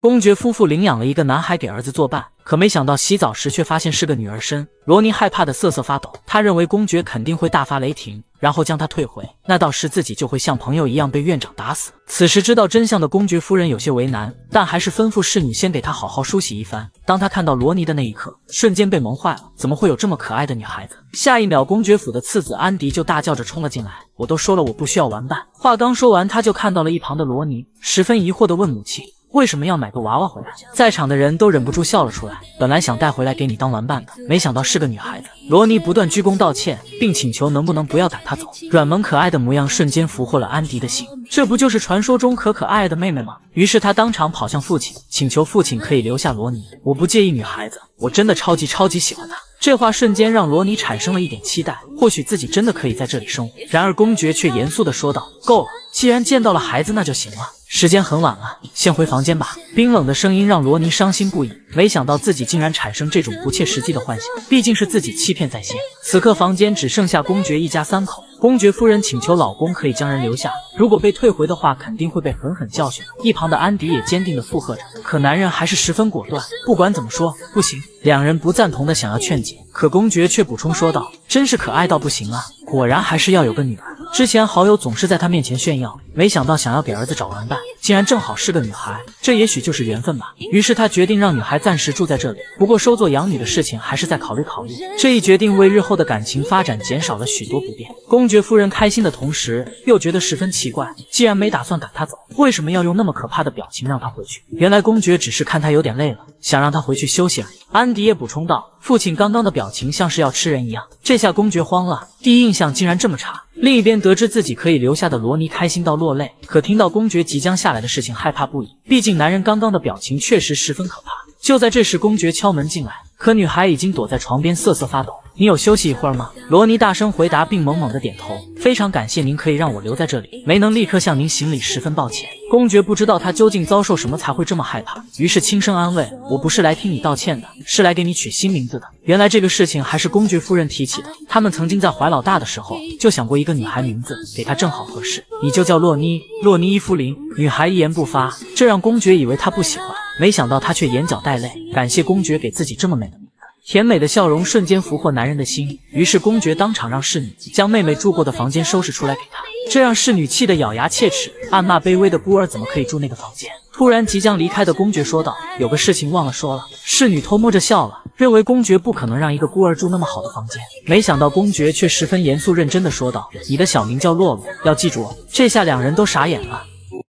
公爵夫妇领养了一个男孩给儿子作伴，可没想到洗澡时却发现是个女儿身。罗尼害怕的瑟瑟发抖，他认为公爵肯定会大发雷霆，然后将他退回，那到时自己就会像朋友一样被院长打死。此时知道真相的公爵夫人有些为难，但还是吩咐侍女先给他好好梳洗一番。当他看到罗尼的那一刻，瞬间被萌坏了，怎么会有这么可爱的女孩子？下一秒，公爵府的次子安迪就大叫着冲了进来：“我都说了我不需要玩伴！”话刚说完，他就看到了一旁的罗尼，十分疑惑的问母亲。为什么要买个娃娃回来？在场的人都忍不住笑了出来。本来想带回来给你当玩伴的，没想到是个女孩子。罗尼不断鞠躬道歉，并请求能不能不要赶她走。软萌可爱的模样瞬间俘获了安迪的心，这不就是传说中可可爱爱的妹妹吗？于是他当场跑向父亲，请求父亲可以留下罗尼。我不介意女孩子，我真的超级超级喜欢她。这话瞬间让罗尼产生了一点期待，或许自己真的可以在这里生活。然而公爵却严肃地说道：“够了，既然见到了孩子，那就行了。”时间很晚了，先回房间吧。冰冷的声音让罗尼伤心不已，没想到自己竟然产生这种不切实际的幻想，毕竟是自己欺骗在先。此刻房间只剩下公爵一家三口，公爵夫人请求老公可以将人留下，如果被退回的话，肯定会被狠狠教训。一旁的安迪也坚定地附和着，可男人还是十分果断，不管怎么说，不行。两人不赞同的想要劝解，可公爵却补充说道：“真是可爱到不行啊，果然还是要有个女儿。”之前好友总是在他面前炫耀，没想到想要给儿子找玩伴，竟然正好是个女孩，这也许就是缘分吧。于是他决定让女孩暂时住在这里，不过收做养女的事情还是再考虑考虑。这一决定为日后的感情发展减少了许多不便。公爵夫人开心的同时，又觉得十分奇怪，既然没打算赶她走，为什么要用那么可怕的表情让她回去？原来公爵只是看她有点累了，想让他回去休息而已。安迪也补充道：“父亲刚刚的表情像是要吃人一样。”这下公爵慌了，第一印象竟然这么差。另一边，得知自己可以留下的罗尼开心到落泪，可听到公爵即将下来的事情，害怕不已。毕竟男人刚刚的表情确实十分可怕。就在这时，公爵敲门进来，可女孩已经躲在床边瑟瑟发抖。你有休息一会儿吗？罗尼大声回答，并猛猛的点头。非常感谢您可以让我留在这里，没能立刻向您行礼，十分抱歉。公爵不知道他究竟遭受什么才会这么害怕，于是轻声安慰：“我不是来听你道歉的，是来给你取新名字的。”原来这个事情还是公爵夫人提起的。他们曾经在怀老大的时候就想过一个女孩名字，给她正好合适，你就叫洛妮。洛妮伊芙琳。女孩一言不发，这让公爵以为她不喜欢，没想到她却眼角带泪，感谢公爵给自己这么美。甜美的笑容瞬间俘获男人的心，于是公爵当场让侍女将妹妹住过的房间收拾出来给他，这让侍女气得咬牙切齿，暗骂卑微的孤儿怎么可以住那个房间。突然，即将离开的公爵说道：“有个事情忘了说了。”侍女偷摸着笑了，认为公爵不可能让一个孤儿住那么好的房间，没想到公爵却十分严肃认真的说道：“你的小名叫洛洛，要记住哦。”这下两人都傻眼了。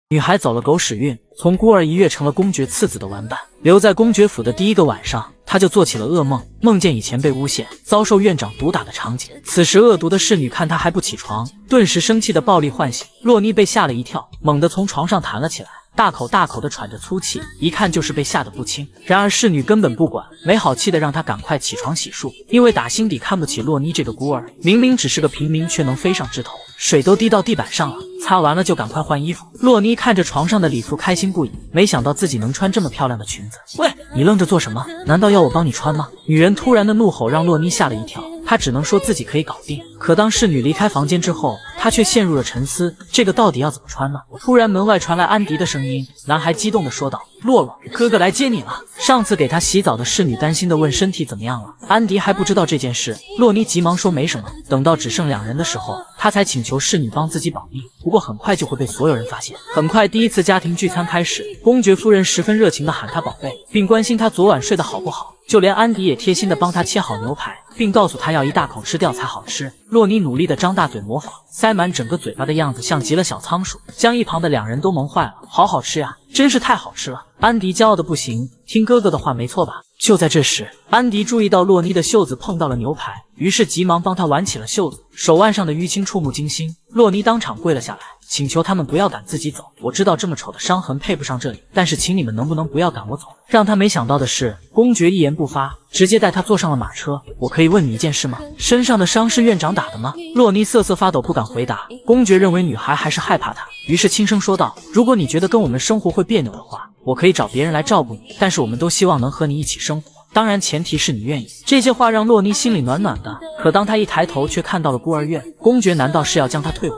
女孩走了狗屎运，从孤儿一跃成了公爵次子的玩伴。留在公爵府的第一个晚上，她就做起了噩梦，梦见以前被诬陷、遭受院长毒打的场景。此时，恶毒的侍女看她还不起床，顿时生气的暴力唤醒洛妮，被吓了一跳，猛地从床上弹了起来。大口大口的喘着粗气，一看就是被吓得不轻。然而侍女根本不管，没好气的让她赶快起床洗漱，因为打心底看不起洛妮这个孤儿。明明只是个平民，却能飞上枝头，水都滴到地板上了，擦完了就赶快换衣服。洛妮看着床上的礼服，开心不已，没想到自己能穿这么漂亮的裙子。喂，你愣着做什么？难道要我帮你穿吗？女人突然的怒吼让洛妮吓了一跳。她只能说自己可以搞定，可当侍女离开房间之后，她却陷入了沉思。这个到底要怎么穿呢？突然门外传来安迪的声音，男孩激动地说道：“洛洛，哥哥来接你了。”上次给他洗澡的侍女担心地问：“身体怎么样了？”安迪还不知道这件事，洛妮急忙说：“没什么。”等到只剩两人的时候，他才请求侍女帮自己保密。不过很快就会被所有人发现。很快，第一次家庭聚餐开始，公爵夫人十分热情地喊他宝贝，并关心他昨晚睡得好不好。就连安迪也贴心地帮他切好牛排，并告诉他要一大口吃掉才好吃。洛妮努力的张大嘴模仿，塞满整个嘴巴的样子像极了小仓鼠，将一旁的两人都萌坏了。好好吃呀，真是太好吃了！安迪骄傲的不行，听哥哥的话没错吧？就在这时，安迪注意到洛妮的袖子碰到了牛排，于是急忙帮她挽起了袖子，手腕上的淤青触目惊心。洛妮当场跪了下来。请求他们不要赶自己走。我知道这么丑的伤痕配不上这里，但是请你们能不能不要赶我走？让他没想到的是，公爵一言不发，直接带他坐上了马车。我可以问你一件事吗？身上的伤是院长打的吗？洛妮瑟瑟发抖，不敢回答。公爵认为女孩还是害怕他，于是轻声说道：“如果你觉得跟我们生活会别扭的话，我可以找别人来照顾你。但是我们都希望能和你一起生活，当然前提是你愿意。”这些话让洛妮心里暖暖的。可当她一抬头，却看到了孤儿院。公爵难道是要将她退回？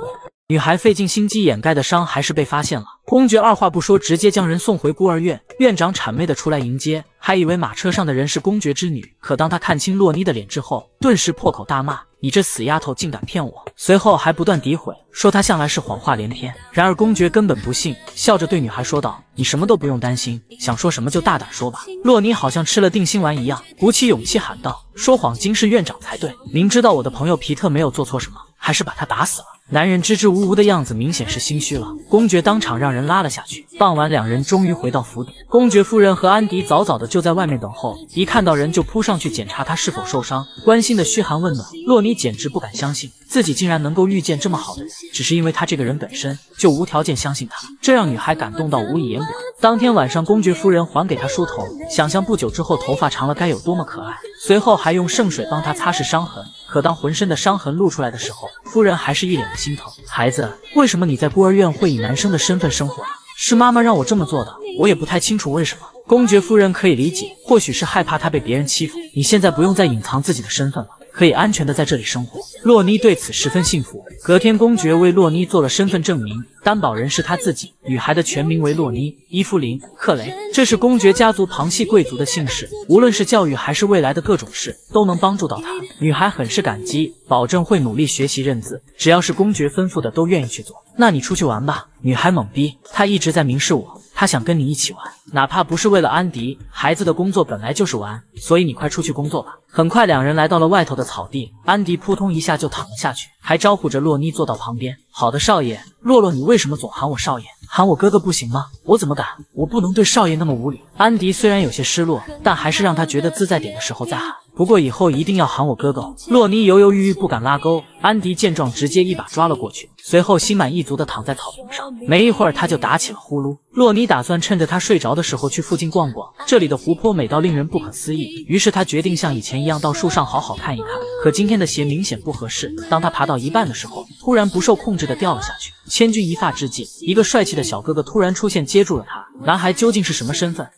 女孩费尽心机掩盖的伤还是被发现了。公爵二话不说，直接将人送回孤儿院。院长谄媚的出来迎接，还以为马车上的人是公爵之女。可当他看清洛妮的脸之后，顿时破口大骂：“你这死丫头，竟敢骗我！”随后还不断诋毁，说她向来是谎话连篇。然而公爵根本不信，笑着对女孩说道：“你什么都不用担心，想说什么就大胆说吧。”洛尼好像吃了定心丸一样，鼓起勇气喊道：“说谎金是院长才对！明知道我的朋友皮特没有做错什么，还是把他打死了。”男人支支吾吾的样子，明显是心虚了。公爵当场让人拉了下去。傍晚，两人终于回到府邸。公爵夫人和安迪早早的就在外面等候，一看到人就扑上去检查他是否受伤，关心的嘘寒问暖。洛妮简直不敢相信自己竟然能够遇见这么好的人，只是因为他这个人本身就无条件相信他，这让女孩感动到无以言表。当天晚上，公爵夫人还给他梳头，想象不久之后头发长了该有多么可爱。随后还用圣水帮他擦拭伤痕。可当浑身的伤痕露出来的时候，夫人还是一脸的心疼。孩子，为什么你在孤儿院会以男生的身份生活？是妈妈让我这么做的，我也不太清楚为什么。公爵夫人可以理解，或许是害怕他被别人欺负。你现在不用再隐藏自己的身份了。可以安全的在这里生活，洛妮对此十分幸福。隔天，公爵为洛妮做了身份证明，担保人是他自己。女孩的全名为洛妮·伊芙琳·克雷，这是公爵家族旁系贵族的姓氏。无论是教育还是未来的各种事，都能帮助到她。女孩很是感激，保证会努力学习认字，只要是公爵吩咐的，都愿意去做。那你出去玩吧。女孩懵逼，她一直在明示我。他想跟你一起玩，哪怕不是为了安迪。孩子的工作本来就是玩，所以你快出去工作吧。很快，两人来到了外头的草地，安迪扑通一下就躺了下去，还招呼着洛妮坐到旁边。好的，少爷。洛洛，你为什么总喊我少爷？喊我哥哥不行吗？我怎么敢？我不能对少爷那么无礼。安迪虽然有些失落，但还是让他觉得自在点的时候再喊。不过以后一定要喊我哥哥。洛妮犹犹豫豫，不敢拉钩。安迪见状，直接一把抓了过去，随后心满意足地躺在草坪上。没一会儿，他就打起了呼噜。洛妮打算趁着他睡着的时候去附近逛逛，这里的湖泊美到令人不可思议。于是他决定像以前一样到树上好好看一看。可今天的鞋明显不合适，当他爬到一半的时候，突然不受控制地掉了下去。千钧一发之际，一个帅气的小哥哥突然出现，接住了他。男孩究竟是什么身份？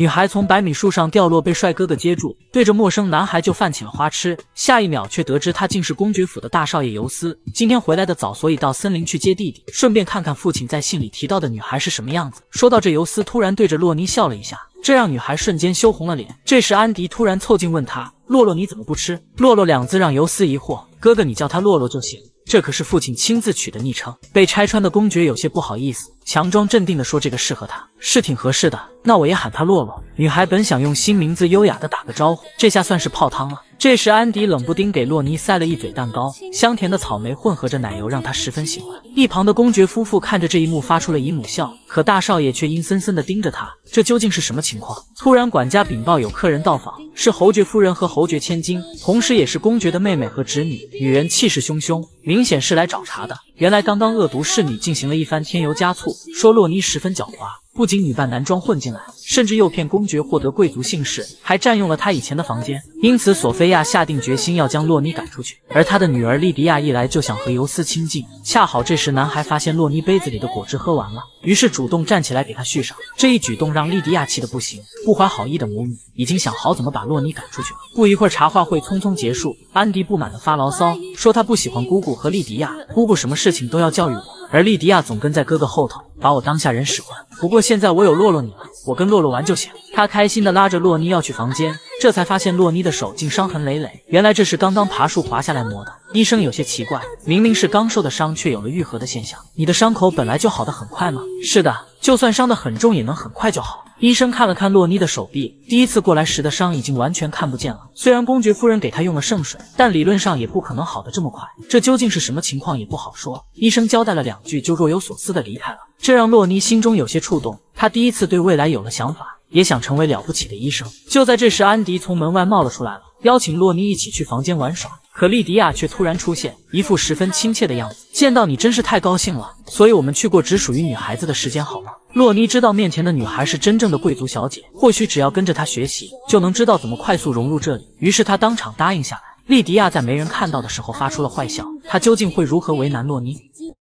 女孩从百米树上掉落，被帅哥哥接住，对着陌生男孩就犯起了花痴。下一秒却得知他竟是公爵府的大少爷尤斯，今天回来的早，所以到森林去接弟弟，顺便看看父亲在信里提到的女孩是什么样子。说到这，尤斯突然对着洛妮笑了一下，这让女孩瞬间羞红了脸。这时，安迪突然凑近问他：“洛洛，你怎么不吃？”洛洛两字让尤斯疑惑：“哥哥，你叫他洛洛就行。”这可是父亲亲自取的昵称。被拆穿的公爵有些不好意思，强装镇定地说：“这个适合他，是挺合适的。那我也喊他洛洛。”女孩本想用新名字优雅的打个招呼，这下算是泡汤了。这时，安迪冷不丁给洛妮塞了一嘴蛋糕，香甜的草莓混合着奶油，让她十分喜欢。一旁的公爵夫妇看着这一幕，发出了姨母笑，可大少爷却阴森森的盯着他，这究竟是什么情况？突然，管家禀报有客人到访，是侯爵夫人和侯爵千金，同时也是公爵的妹妹和侄女。女人气势汹汹，明显是来找茬的。原来，刚刚恶毒侍女进行了一番添油加醋，说洛妮十分狡猾。不仅女扮男装混进来，甚至诱骗公爵获得贵族姓氏，还占用了他以前的房间。因此，索菲亚下定决心要将洛妮赶出去。而他的女儿莉迪亚一来就想和尤斯亲近。恰好这时，男孩发现洛妮杯子里的果汁喝完了，于是主动站起来给她续上。这一举动让莉迪亚气得不行。不怀好意的母女已经想好怎么把洛妮赶出去了。不一会儿，茶话会匆匆结束。安迪不满地发牢骚，说他不喜欢姑姑和莉迪亚，姑姑什么事情都要教育我。而莉迪亚总跟在哥哥后头，把我当下人使唤。不过现在我有洛洛你了，我跟洛洛玩就行。他开心地拉着洛妮要去房间，这才发现洛妮的手竟伤痕累累，原来这是刚刚爬树滑下来磨的。医生有些奇怪，明明是刚受的伤，却有了愈合的现象。你的伤口本来就好的很快吗？是的，就算伤得很重，也能很快就好。医生看了看洛妮的手臂，第一次过来时的伤已经完全看不见了。虽然公爵夫人给他用了圣水，但理论上也不可能好的这么快。这究竟是什么情况也不好说。医生交代了两句，就若有所思的离开了。这让洛妮心中有些触动，她第一次对未来有了想法，也想成为了不起的医生。就在这时，安迪从门外冒了出来了，邀请洛妮一起去房间玩耍。可莉迪亚却突然出现，一副十分亲切的样子。见到你真是太高兴了，所以我们去过只属于女孩子的时间好吗？洛妮知道面前的女孩是真正的贵族小姐，或许只要跟着她学习，就能知道怎么快速融入这里。于是她当场答应下来。莉迪亚在没人看到的时候发出了坏笑，她究竟会如何为难洛妮？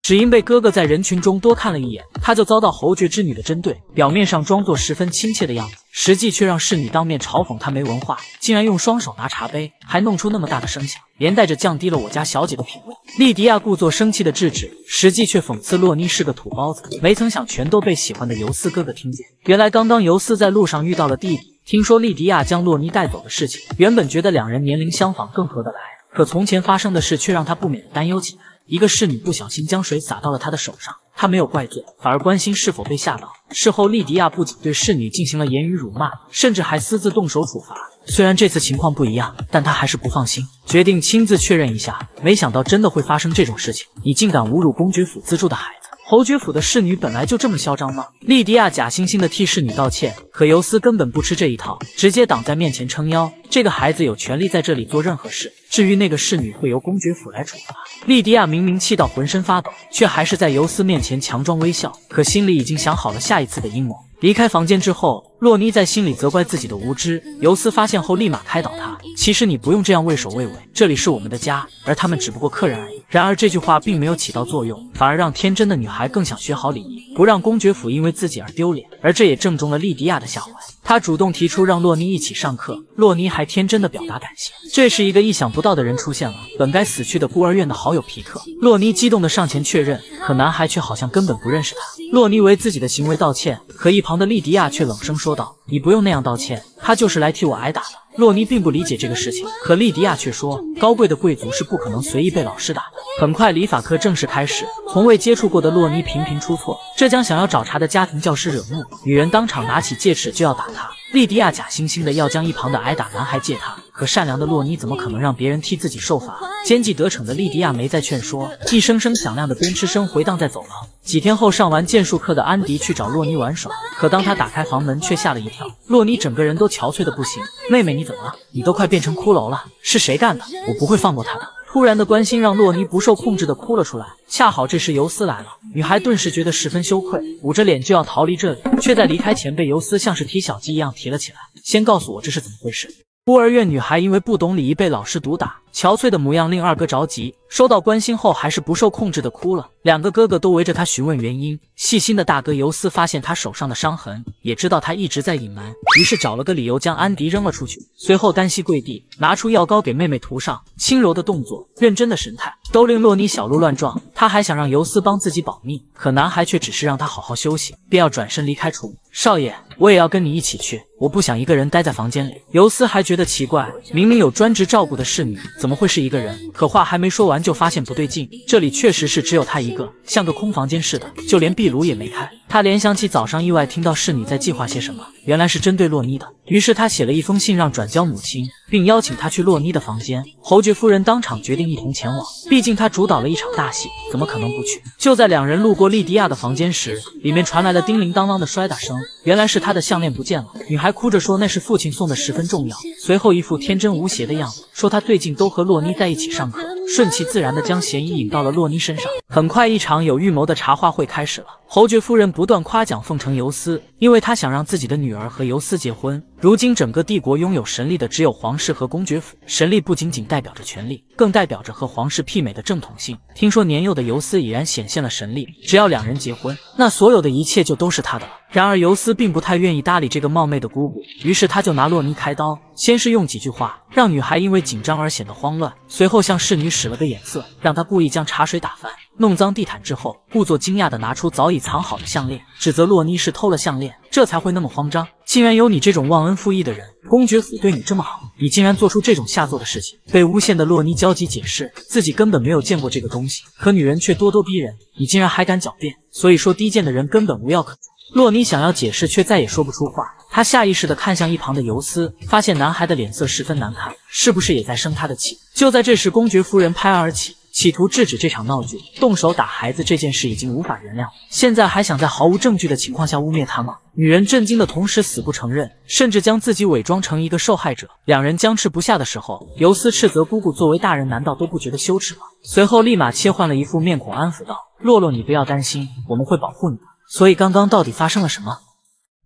只因被哥哥在人群中多看了一眼，他就遭到侯爵之女的针对。表面上装作十分亲切的样子，实际却让侍女当面嘲讽他没文化，竟然用双手拿茶杯，还弄出那么大的声响，连带着降低了我家小姐的品味。莉迪亚故作生气的制止，实际却讽刺洛妮是个土包子。没曾想，全都被喜欢的尤斯哥哥听见。原来刚刚尤斯在路上遇到了弟弟，听说莉迪亚将洛妮带走的事情，原本觉得两人年龄相仿，更合得来，可从前发生的事却让他不免担忧起来。一个侍女不小心将水洒到了他的手上，他没有怪罪，反而关心是否被吓到。事后，莉迪亚不仅对侍女进行了言语辱骂，甚至还私自动手处罚。虽然这次情况不一样，但他还是不放心，决定亲自确认一下。没想到真的会发生这种事情，你竟敢侮辱公爵府资助的孩子！侯爵府的侍女本来就这么嚣张吗？莉迪亚假惺惺的替侍女道歉，可尤斯根本不吃这一套，直接挡在面前撑腰。这个孩子有权利在这里做任何事，至于那个侍女，会由公爵府来处罚。莉迪亚明明气到浑身发抖，却还是在尤斯面前强装微笑，可心里已经想好了下一次的阴谋。离开房间之后，洛妮在心里责怪自己的无知。尤斯发现后，立马开导他：“其实你不用这样畏首畏尾，这里是我们的家，而他们只不过客人而已。”然而这句话并没有起到作用，反而让天真的女孩更想学好礼仪，不让公爵府因为自己而丢脸。而这也正中了莉迪亚的下怀。他主动提出让洛妮一起上课，洛妮还天真的表达感谢。这时，一个意想不到的人出现了，本该死去的孤儿院的好友皮特。洛妮激动的上前确认，可男孩却好像根本不认识他。洛妮为自己的行为道歉，可一旁的莉迪亚却冷声说道：“你不用那样道歉，他就是来替我挨打的。”洛妮并不理解这个事情，可莉迪亚却说：“高贵的贵族是不可能随意被老师打的。”很快，理发课正式开始。从未接触过的洛妮频频出错，这将想要找茬的家庭教师惹怒。女人当场拿起戒尺就要打他。莉迪亚假惺惺的要将一旁的挨打男孩借他，可善良的洛妮怎么可能让别人替自己受罚？奸计得逞的莉迪亚没再劝说，一声声响亮的鞭笞声回荡在走廊。几天后，上完剑术课的安迪去找洛妮玩耍，可当他打开房门，却吓了一跳。洛妮整个人都憔悴的不行。妹妹，你怎么了？你都快变成骷髅了，是谁干的？我不会放过他的。突然的关心让洛妮不受控制的哭了出来。恰好这时尤斯来了，女孩顿时觉得十分羞愧，捂着脸就要逃离这里，却在离开前被尤斯像是提小鸡一样提了起来。先告诉我这是怎么回事。孤儿院女孩因为不懂礼仪被老师毒打，憔悴的模样令二哥着急。收到关心后，还是不受控制的哭了。两个哥哥都围着他询问原因。细心的大哥尤斯发现他手上的伤痕，也知道他一直在隐瞒，于是找了个理由将安迪扔了出去。随后单膝跪地，拿出药膏给妹妹涂上，轻柔的动作，认真的神态，都令洛妮小鹿乱撞。他还想让尤斯帮自己保密，可男孩却只是让他好好休息，便要转身离开厨。少爷，我也要跟你一起去，我不想一个人待在房间里。尤斯还觉得奇怪，明明有专职照顾的侍女，怎么会是一个人？可话还没说完，就发现不对劲，这里确实是只有他一个，像个空房间似的，就连壁炉也没开。他联想起早上意外听到侍女在计划些什么，原来是针对洛妮的。于是他写了一封信让转交母亲，并邀请她去洛妮的房间。侯爵夫人当场决定一同前往，毕竟他主导了一场大戏，怎么可能不去？就在两人路过莉迪亚的房间时，里面传来了叮铃当啷的摔打声，原来是她的项链不见了。女孩哭着说那是父亲送的，十分重要。随后一副天真无邪的样子，说他最近都和洛妮在一起上课。顺其自然地将嫌疑引到了洛妮身上。很快，一场有预谋的茶话会开始了。侯爵夫人不断夸奖奉承尤斯，因为她想让自己的女儿和尤斯结婚。如今，整个帝国拥有神力的只有皇室和公爵府。神力不仅仅代表着权力，更代表着和皇室媲美的正统性。听说年幼的尤斯已然显现了神力，只要两人结婚，那所有的一切就都是他的了。然而，尤斯并不太愿意搭理这个冒昧的姑姑，于是他就拿洛妮开刀。先是用几句话让女孩因为紧张而显得慌乱，随后向侍女使了个眼色，让她故意将茶水打翻，弄脏地毯之后，故作惊讶地拿出早已藏好的项链，指责洛妮是偷了项链，这才会那么慌张。竟然有你这种忘恩负义的人！公爵府对你这么好，你竟然做出这种下作的事情！被诬陷的洛妮焦急解释，自己根本没有见过这个东西，可女人却咄咄逼人，你竟然还敢狡辩，所以说低贱的人根本无药可。洛妮想要解释，却再也说不出话。他下意识地看向一旁的尤斯，发现男孩的脸色十分难看，是不是也在生他的气？就在这时，公爵夫人拍案而起，企图制止这场闹剧。动手打孩子这件事已经无法原谅，现在还想在毫无证据的情况下污蔑他吗？女人震惊的同时死不承认，甚至将自己伪装成一个受害者。两人僵持不下的时候，尤斯斥责姑姑：“作为大人，难道都不觉得羞耻吗？”随后立马切换了一副面孔，安抚道：“洛洛，你不要担心，我们会保护你的。”所以刚刚到底发生了什么？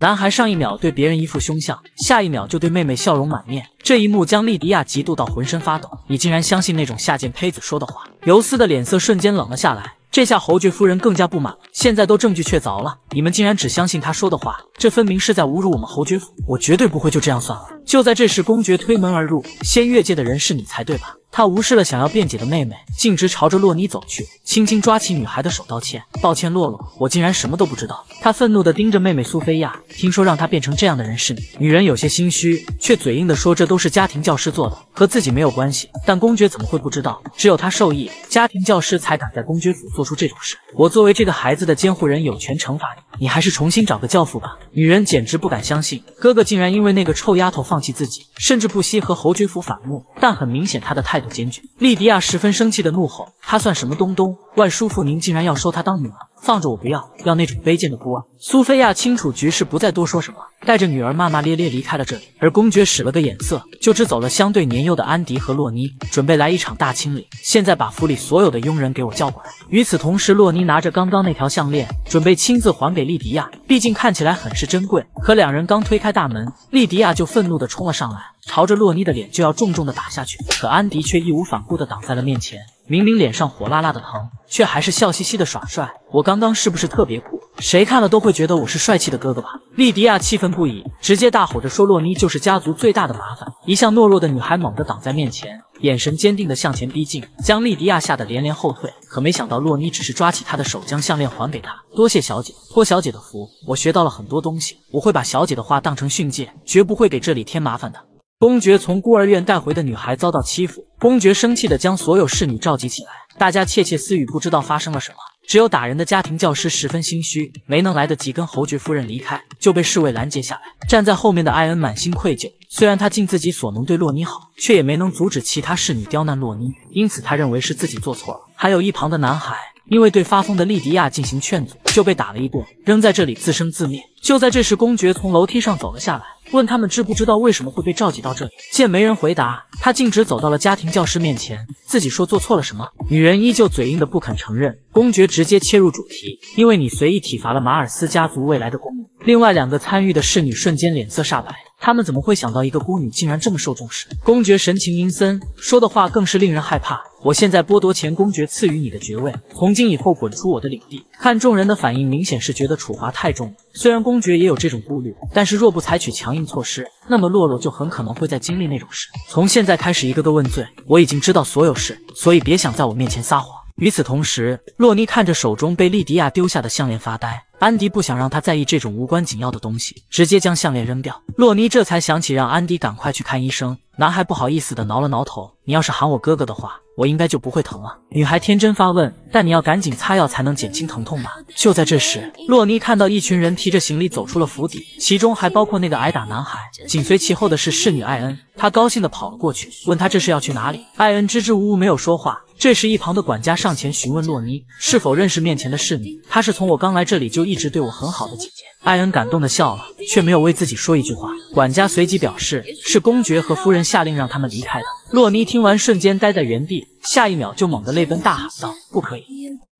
男孩上一秒对别人一副凶相，下一秒就对妹妹笑容满面，这一幕将莉迪亚嫉妒到浑身发抖。你竟然相信那种下贱胚子说的话？尤斯的脸色瞬间冷了下来。这下侯爵夫人更加不满，现在都证据确凿了，你们竟然只相信他说的话，这分明是在侮辱我们侯爵府！我绝对不会就这样算了。就在这时，公爵推门而入，先越界的人是你才对吧？他无视了想要辩解的妹妹，径直朝着洛妮走去，轻轻抓起女孩的手道歉：“抱歉，洛洛，我竟然什么都不知道。”他愤怒地盯着妹妹苏菲亚，听说让她变成这样的人是你。女人有些心虚，却嘴硬地说：“这都是家庭教师做的，和自己没有关系。”但公爵怎么会不知道？只有他受益，家庭教师才敢在公爵府做出这种事。我作为这个孩子的监护人，有权惩罚你。你还是重新找个教父吧。女人简直不敢相信，哥哥竟然因为那个臭丫头放弃自己，甚至不惜和侯爵府反目。但很明显，他的态度坚决。莉迪亚十分生气的怒吼：“他算什么东东？万叔父，您竟然要收他当女儿？放着我不要，要那种卑贱的孤儿！”苏菲亚清楚局势，不再多说什么，带着女儿骂骂咧咧离开了这里。而公爵使了个眼色，就支走了相对年幼的安迪和洛妮，准备来一场大清理。现在把府里所有的佣人给我叫过来。与此同时，洛妮拿着刚刚那条项链，准备亲自还给莉迪亚，毕竟看起来很是珍贵。可两人刚推开大门，莉迪亚就愤怒地冲了上来。朝着洛妮的脸就要重重的打下去，可安迪却义无反顾的挡在了面前。明明脸上火辣辣的疼，却还是笑嘻嘻的耍帅。我刚刚是不是特别酷？谁看了都会觉得我是帅气的哥哥吧？莉迪亚气愤不已，直接大吼着说：“洛妮就是家族最大的麻烦。”一向懦弱的女孩猛地挡在面前，眼神坚定的向前逼近，将莉迪亚吓得连连后退。可没想到洛妮只是抓起她的手，将项链还给她。多谢小姐，托小姐的福，我学到了很多东西。我会把小姐的话当成训诫，绝不会给这里添麻烦的。公爵从孤儿院带回的女孩遭到欺负，公爵生气地将所有侍女召集起来，大家窃窃私语，不知道发生了什么。只有打人的家庭教师十分心虚，没能来得及跟侯爵夫人离开，就被侍卫拦截下来。站在后面的艾恩满心愧疚，虽然他尽自己所能对洛妮好，却也没能阻止其他侍女刁难洛妮，因此他认为是自己做错了。还有一旁的男孩。因为对发疯的莉迪亚进行劝阻，就被打了一顿，扔在这里自生自灭。就在这时，公爵从楼梯上走了下来，问他们知不知道为什么会被召集到这里。见没人回答，他径直走到了家庭教师面前，自己说做错了什么。女人依旧嘴硬的不肯承认。公爵直接切入主题，因为你随意体罚了马尔斯家族未来的公母。另外两个参与的侍女瞬间脸色煞白，他们怎么会想到一个孤女竟然这么受重视？公爵神情阴森，说的话更是令人害怕。我现在剥夺前公爵赐予你的爵位，从今以后滚出我的领地。看众人的反应，明显是觉得处罚太重。虽然公爵也有这种顾虑，但是若不采取强硬措施，那么洛洛就很可能会再经历那种事。从现在开始，一个个问罪。我已经知道所有事，所以别想在我面前撒谎。与此同时，洛妮看着手中被莉迪亚丢下的项链发呆。安迪不想让他在意这种无关紧要的东西，直接将项链扔掉。洛妮这才想起让安迪赶快去看医生。男孩不好意思的挠了挠头：“你要是喊我哥哥的话，我应该就不会疼了。”女孩天真发问：“但你要赶紧擦药才能减轻疼痛吧？”就在这时，洛妮看到一群人提着行李走出了府邸，其中还包括那个挨打男孩。紧随其后的是侍女艾恩，她高兴的跑了过去，问他这是要去哪里。艾恩支支吾吾没有说话。这时，一旁的管家上前询问洛妮是否认识面前的侍女。她是从我刚来这里就一一直对我很好的姐姐。艾恩感动的笑了，却没有为自己说一句话。管家随即表示是公爵和夫人下令让他们离开的。洛妮听完，瞬间呆在原地，下一秒就猛地泪奔，大喊道：“不可以！”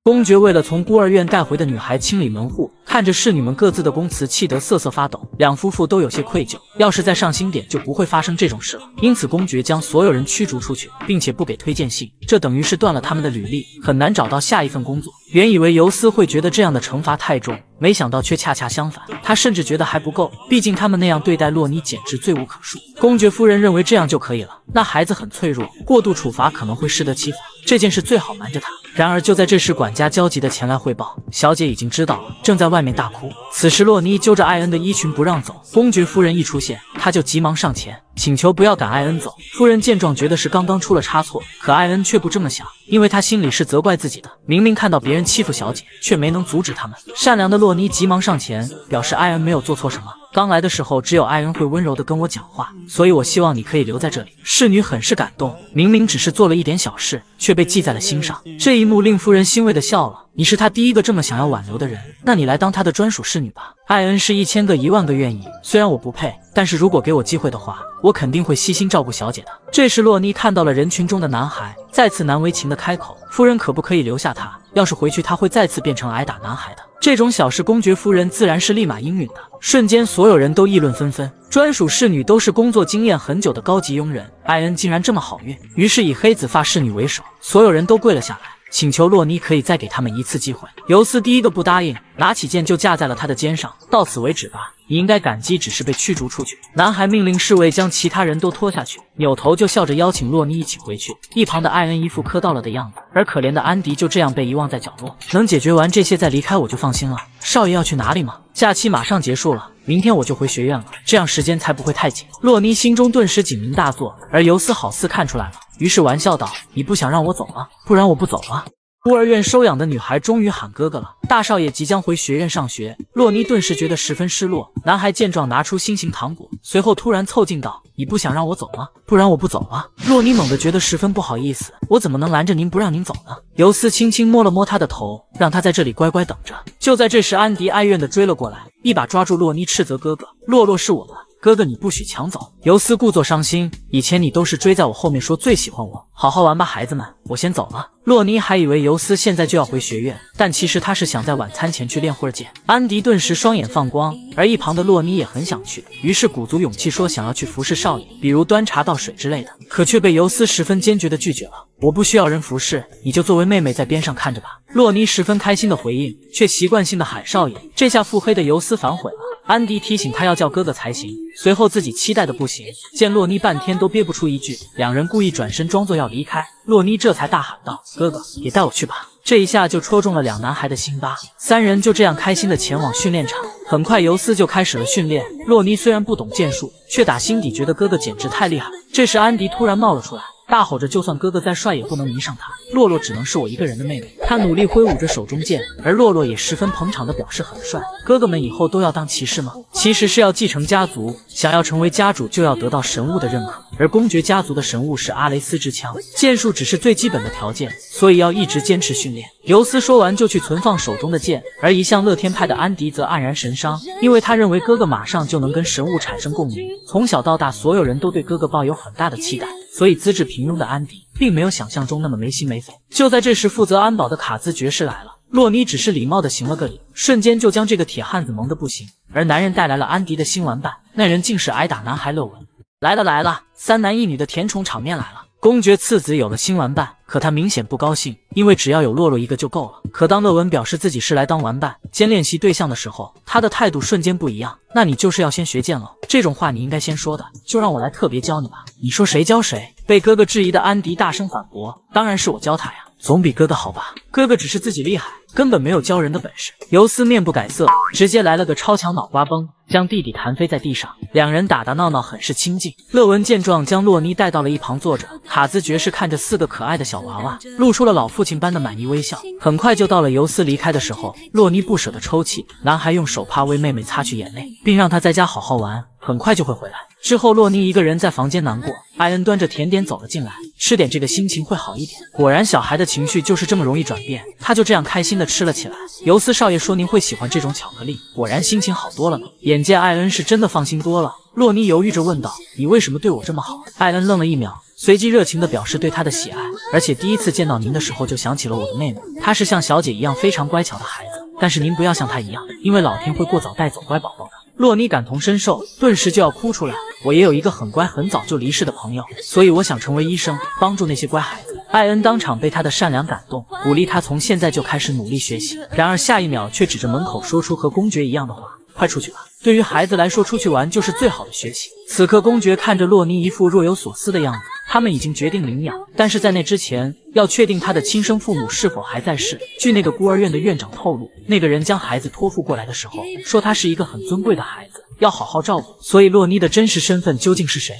公爵为了从孤儿院带回的女孩清理门户，看着侍女们各自的供词，气得瑟瑟发抖。两夫妇都有些愧疚，要是再上心点，就不会发生这种事了。因此，公爵将所有人驱逐出去，并且不给推荐信，这等于是断了他们的履历，很难找到下一份工作。原以为尤斯会觉得这样的惩罚太重，没想到却恰恰相反，他甚至觉得还不够。毕竟他们那样对待洛妮，简直罪无可恕。公爵夫人认为这样就可以了，那孩子很脆弱，过度处罚可能会适得其反。这件事最好瞒着他。然而就在这时，管家焦急的前来汇报，小姐已经知道了，正在外面大哭。此时洛妮揪着艾恩的衣裙不让走，公爵夫人一出现，他就急忙上前请求不要赶艾恩走。夫人见状，觉得是刚刚出了差错，可艾恩却不这么想，因为他心里是责怪自己的，明明看到别人欺负小姐，却没能阻止他们。善良的洛妮急忙上前，表示艾恩没有做错什么。刚来的时候，只有艾恩会温柔的跟我讲话，所以我希望你可以留在这里。侍女很是感动，明明只是做了一点小事，却被记在了心上。这一幕令夫人欣慰的笑了。你是他第一个这么想要挽留的人，那你来当他的专属侍女吧。艾恩是一千个一万个愿意，虽然我不配，但是如果给我机会的话，我肯定会悉心照顾小姐的。这时洛妮看到了人群中的男孩，再次难为情的开口：“夫人可不可以留下他？要是回去，他会再次变成挨打男孩的。”这种小事，公爵夫人自然是立马应允的。瞬间，所有人都议论纷纷。专属侍女都是工作经验很久的高级佣人，艾恩竟然这么好运。于是以黑紫发侍女为首，所有人都跪了下来。请求洛妮可以再给他们一次机会。尤斯第一个不答应，拿起剑就架在了他的肩上。到此为止吧，你应该感激只是被驱逐出去。男孩命令侍卫将其他人都拖下去，扭头就笑着邀请洛妮一起回去。一旁的艾恩一副磕到了的样子，而可怜的安迪就这样被遗忘在角落。能解决完这些再离开我就放心了。少爷要去哪里吗？假期马上结束了。明天我就回学院了，这样时间才不会太紧。洛妮心中顿时警铃大作，而尤斯好似看出来了，于是玩笑道：“你不想让我走吗？不然我不走了。”孤儿院收养的女孩终于喊哥哥了。大少爷即将回学院上学，洛妮顿时觉得十分失落。男孩见状，拿出心形糖果，随后突然凑近道：“你不想让我走吗？不然我不走了。”洛妮猛地觉得十分不好意思：“我怎么能拦着您不让您走呢？”尤斯轻轻摸了摸他的头，让他在这里乖乖等着。就在这时，安迪哀怨地追了过来，一把抓住洛妮，斥责哥哥：“洛洛是我的。”哥哥，你不许抢走！尤斯故作伤心，以前你都是追在我后面说最喜欢我，好好玩吧，孩子们，我先走了。洛妮还以为尤斯现在就要回学院，但其实他是想在晚餐前去练会儿剑。安迪顿时双眼放光，而一旁的洛妮也很想去，于是鼓足勇气说想要去服侍少爷，比如端茶倒水之类的，可却被尤斯十分坚决的拒绝了。我不需要人服侍，你就作为妹妹在边上看着吧。洛妮十分开心的回应，却习惯性的喊少爷，这下腹黑的尤斯反悔了。安迪提醒他要叫哥哥才行，随后自己期待的不行，见洛妮半天都憋不出一句，两人故意转身装作要离开，洛妮这才大喊道：“哥哥，也带我去吧！”这一下就戳中了两男孩的心巴，三人就这样开心的前往训练场。很快，尤斯就开始了训练。洛妮虽然不懂剑术，却打心底觉得哥哥简直太厉害。这时，安迪突然冒了出来。大吼着，就算哥哥再帅，也不能迷上他。洛洛只能是我一个人的妹妹。他努力挥舞着手中剑，而洛洛也十分捧场的表示很帅。哥哥们以后都要当骑士吗？其实是要继承家族，想要成为家主，就要得到神物的认可。而公爵家族的神物是阿雷斯之枪，剑术只是最基本的条件，所以要一直坚持训练。尤斯说完就去存放手中的剑，而一向乐天派的安迪则黯然神伤，因为他认为哥哥马上就能跟神物产生共鸣。从小到大，所有人都对哥哥抱有很大的期待。所以资质平庸的安迪并没有想象中那么没心没肺。就在这时，负责安保的卡兹爵士来了。洛妮只是礼貌的行了个礼，瞬间就将这个铁汉子萌得不行。而男人带来了安迪的新玩伴，那人竟是挨打男孩乐文。来了来了，三男一女的甜宠场面来了。公爵次子有了新玩伴，可他明显不高兴，因为只要有洛洛一个就够了。可当乐文表示自己是来当玩伴兼练习对象的时候，他的态度瞬间不一样。那你就是要先学剑喽，这种话你应该先说的。就让我来特别教你吧。你说谁教谁？被哥哥质疑的安迪大声反驳：“当然是我教他呀，总比哥哥好吧？哥哥只是自己厉害，根本没有教人的本事。”尤斯面不改色，直接来了个超强脑瓜崩。将弟弟弹飞在地上，两人打打闹闹，很是亲近。乐文见状，将洛妮带到了一旁坐着。卡兹爵士看着四个可爱的小娃娃，露出了老父亲般的满意微笑。很快就到了尤斯离开的时候，洛妮不舍得抽泣，男孩用手帕为妹妹擦去眼泪，并让她在家好好玩，很快就会回来。之后，洛妮一个人在房间难过，艾恩端着甜点走了进来，吃点这个心情会好一点。果然，小孩的情绪就是这么容易转变。他就这样开心的吃了起来。尤斯少爷说您会喜欢这种巧克力，果然心情好多了呢。眼见艾恩是真的放心多了，洛妮犹豫着问道：“你为什么对我这么好？”艾恩愣了一秒，随即热情的表示对他的喜爱，而且第一次见到您的时候就想起了我的妹妹，她是像小姐一样非常乖巧的孩子，但是您不要像她一样，因为老天会过早带走乖宝宝。洛妮感同身受，顿时就要哭出来。我也有一个很乖、很早就离世的朋友，所以我想成为医生，帮助那些乖孩子。艾恩当场被他的善良感动，鼓励他从现在就开始努力学习。然而下一秒却指着门口说出和公爵一样的话：“快出去吧！”对于孩子来说，出去玩就是最好的学习。此刻，公爵看着洛妮一副若有所思的样子。他们已经决定领养，但是在那之前，要确定他的亲生父母是否还在世。据那个孤儿院的院长透露，那个人将孩子托付过来的时候，说他是一个很尊贵的孩子，要好好照顾。所以，洛妮的真实身份究竟是谁？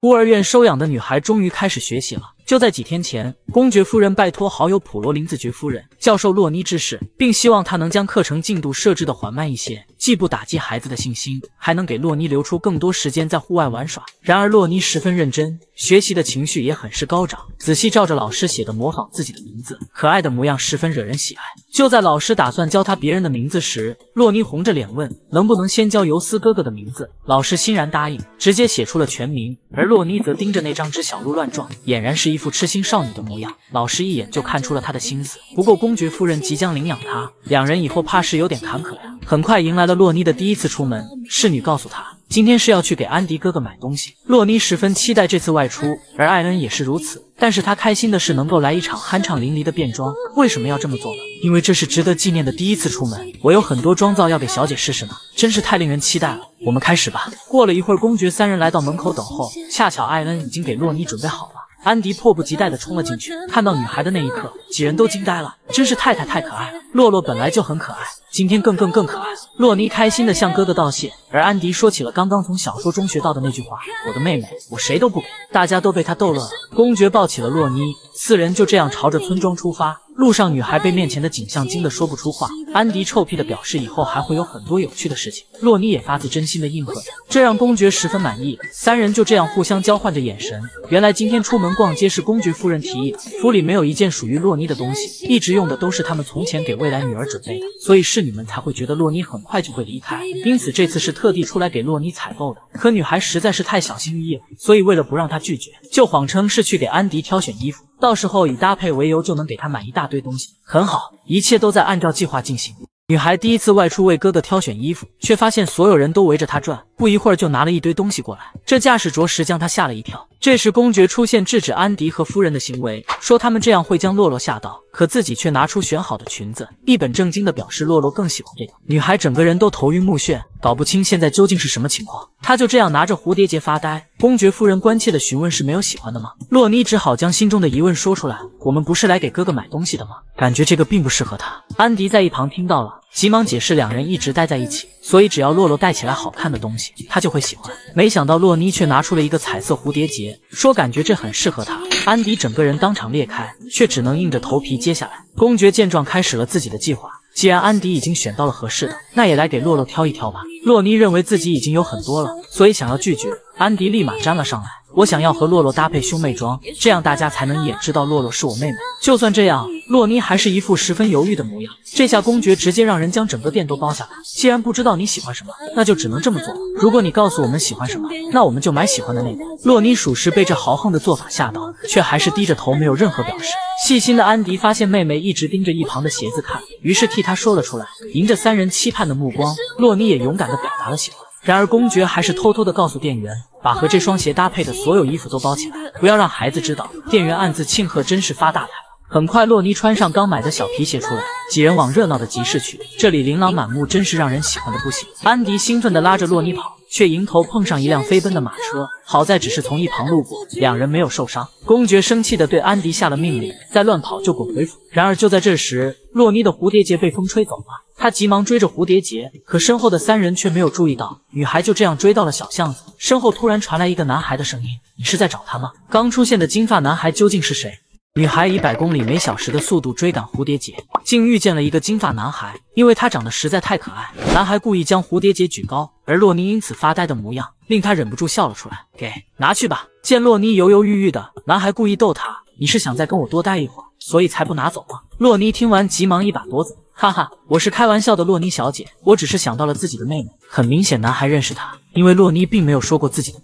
孤儿院收养的女孩终于开始学习了。就在几天前，公爵夫人拜托好友普罗林子爵夫人教授洛妮之事，并希望她能将课程进度设置的缓慢一些，既不打击孩子的信心，还能给洛妮留出更多时间在户外玩耍。然而，洛妮十分认真，学习的情绪也很是高涨，仔细照着老师写的模仿自己的名字，可爱的模样十分惹人喜爱。就在老师打算教他别人的名字时，洛妮红着脸问：“能不能先教尤斯哥哥的名字？”老师欣然答应，直接写出了全名。而洛妮则盯着那张纸小鹿乱撞，俨然是一副痴心少女的模样。老师一眼就看出了她的心思。不过公爵夫人即将领养她，两人以后怕是有点坎坷呀。很快迎来了洛妮的第一次出门，侍女告诉她，今天是要去给安迪哥哥买东西。洛妮十分期待这次外出，而艾恩也是如此。但是他开心的是能够来一场酣畅淋漓的变装。为什么要这么做呢？因为这是值得纪念的第一次出门，我有很多妆造要给小姐试试呢，真是太令人期待了。我们开始吧。过了一会儿，公爵三人来到门口等候，恰巧艾恩已经给洛妮准备好了。安迪迫不及待地冲了进去，看到女孩的那一刻，几人都惊呆了，真是太太太可爱了。洛洛本来就很可爱，今天更更更可爱。洛妮开心地向哥哥道谢，而安迪说起了刚刚从小说中学到的那句话：“我的妹妹，我谁都不给。”大家都被他逗乐了。公爵抱起了洛妮，四人就这样朝着村庄出发。路上，女孩被面前的景象惊得说不出话。安迪臭屁的表示以后还会有很多有趣的事情。洛妮也发自真心的应和着，这让公爵十分满意。三人就这样互相交换着眼神。原来今天出门逛街是公爵夫人提议的，府里没有一件属于洛妮的东西，一直用的都是他们从前给未来女儿准备的，所以侍女们才会觉得洛妮很快就会离开。因此这次是特地出来给洛妮采购的。可女孩实在是太小心翼翼了，所以为了不让她拒绝，就谎称是去给安迪挑选衣服。到时候以搭配为由，就能给他买一大堆东西，很好，一切都在按照计划进行。女孩第一次外出为哥哥挑选衣服，却发现所有人都围着她转，不一会儿就拿了一堆东西过来，这架势着实将她吓了一跳。这时公爵出现制止安迪和夫人的行为，说他们这样会将洛洛吓到。可自己却拿出选好的裙子，一本正经的表示洛洛更喜欢这个。女孩整个人都头晕目眩，搞不清现在究竟是什么情况。她就这样拿着蝴蝶结发呆。公爵夫人关切的询问：“是没有喜欢的吗？”洛妮只好将心中的疑问说出来：“我们不是来给哥哥买东西的吗？感觉这个并不适合他。”安迪在一旁听到了，急忙解释：“两人一直待在一起，所以只要洛洛戴起来好看的东西，他就会喜欢。”没想到洛妮却拿出了一个彩色蝴蝶结，说：“感觉这很适合他。”安迪整个人当场裂开，却只能硬着头皮接下来。公爵见状，开始了自己的计划。既然安迪已经选到了合适的，那也来给洛洛挑一挑吧。洛妮认为自己已经有很多了，所以想要拒绝。安迪立马粘了上来。我想要和洛洛搭配兄妹装，这样大家才能一眼知道洛洛是我妹妹。就算这样，洛妮还是一副十分犹豫的模样。这下公爵直接让人将整个店都包下来。既然不知道你喜欢什么，那就只能这么做。如果你告诉我们喜欢什么，那我们就买喜欢的那个。洛妮属实被这豪横的做法吓到，却还是低着头，没有任何表示。细心的安迪发现妹妹一直盯着一旁的鞋子看，于是替她说了出来。迎着三人期盼的目光，洛妮也勇敢地表达了喜欢。然而公爵还是偷偷的告诉店员，把和这双鞋搭配的所有衣服都包起来，不要让孩子知道。店员暗自庆贺，真是发大财。很快，洛妮穿上刚买的小皮鞋出来，几人往热闹的集市去。这里琳琅满目，真是让人喜欢的不行。安迪兴奋地拉着洛妮跑。却迎头碰上一辆飞奔的马车，好在只是从一旁路过，两人没有受伤。公爵生气地对安迪下了命令：再乱跑就滚回府。然而就在这时，洛妮的蝴蝶结被风吹走了，他急忙追着蝴蝶结，可身后的三人却没有注意到，女孩就这样追到了小巷子。身后突然传来一个男孩的声音：“你是在找他吗？”刚出现的金发男孩究竟是谁？女孩以百公里每小时的速度追赶蝴蝶结，竟遇见了一个金发男孩。因为他长得实在太可爱，男孩故意将蝴蝶结举高，而洛妮因此发呆的模样，令他忍不住笑了出来。给，拿去吧。见洛妮犹犹豫豫的，男孩故意逗她：“你是想再跟我多待一会儿，所以才不拿走吗？”洛妮听完，急忙一把夺走。哈哈，我是开玩笑的，洛妮小姐，我只是想到了自己的妹妹。很明显，男孩认识她，因为洛妮并没有说过自己的。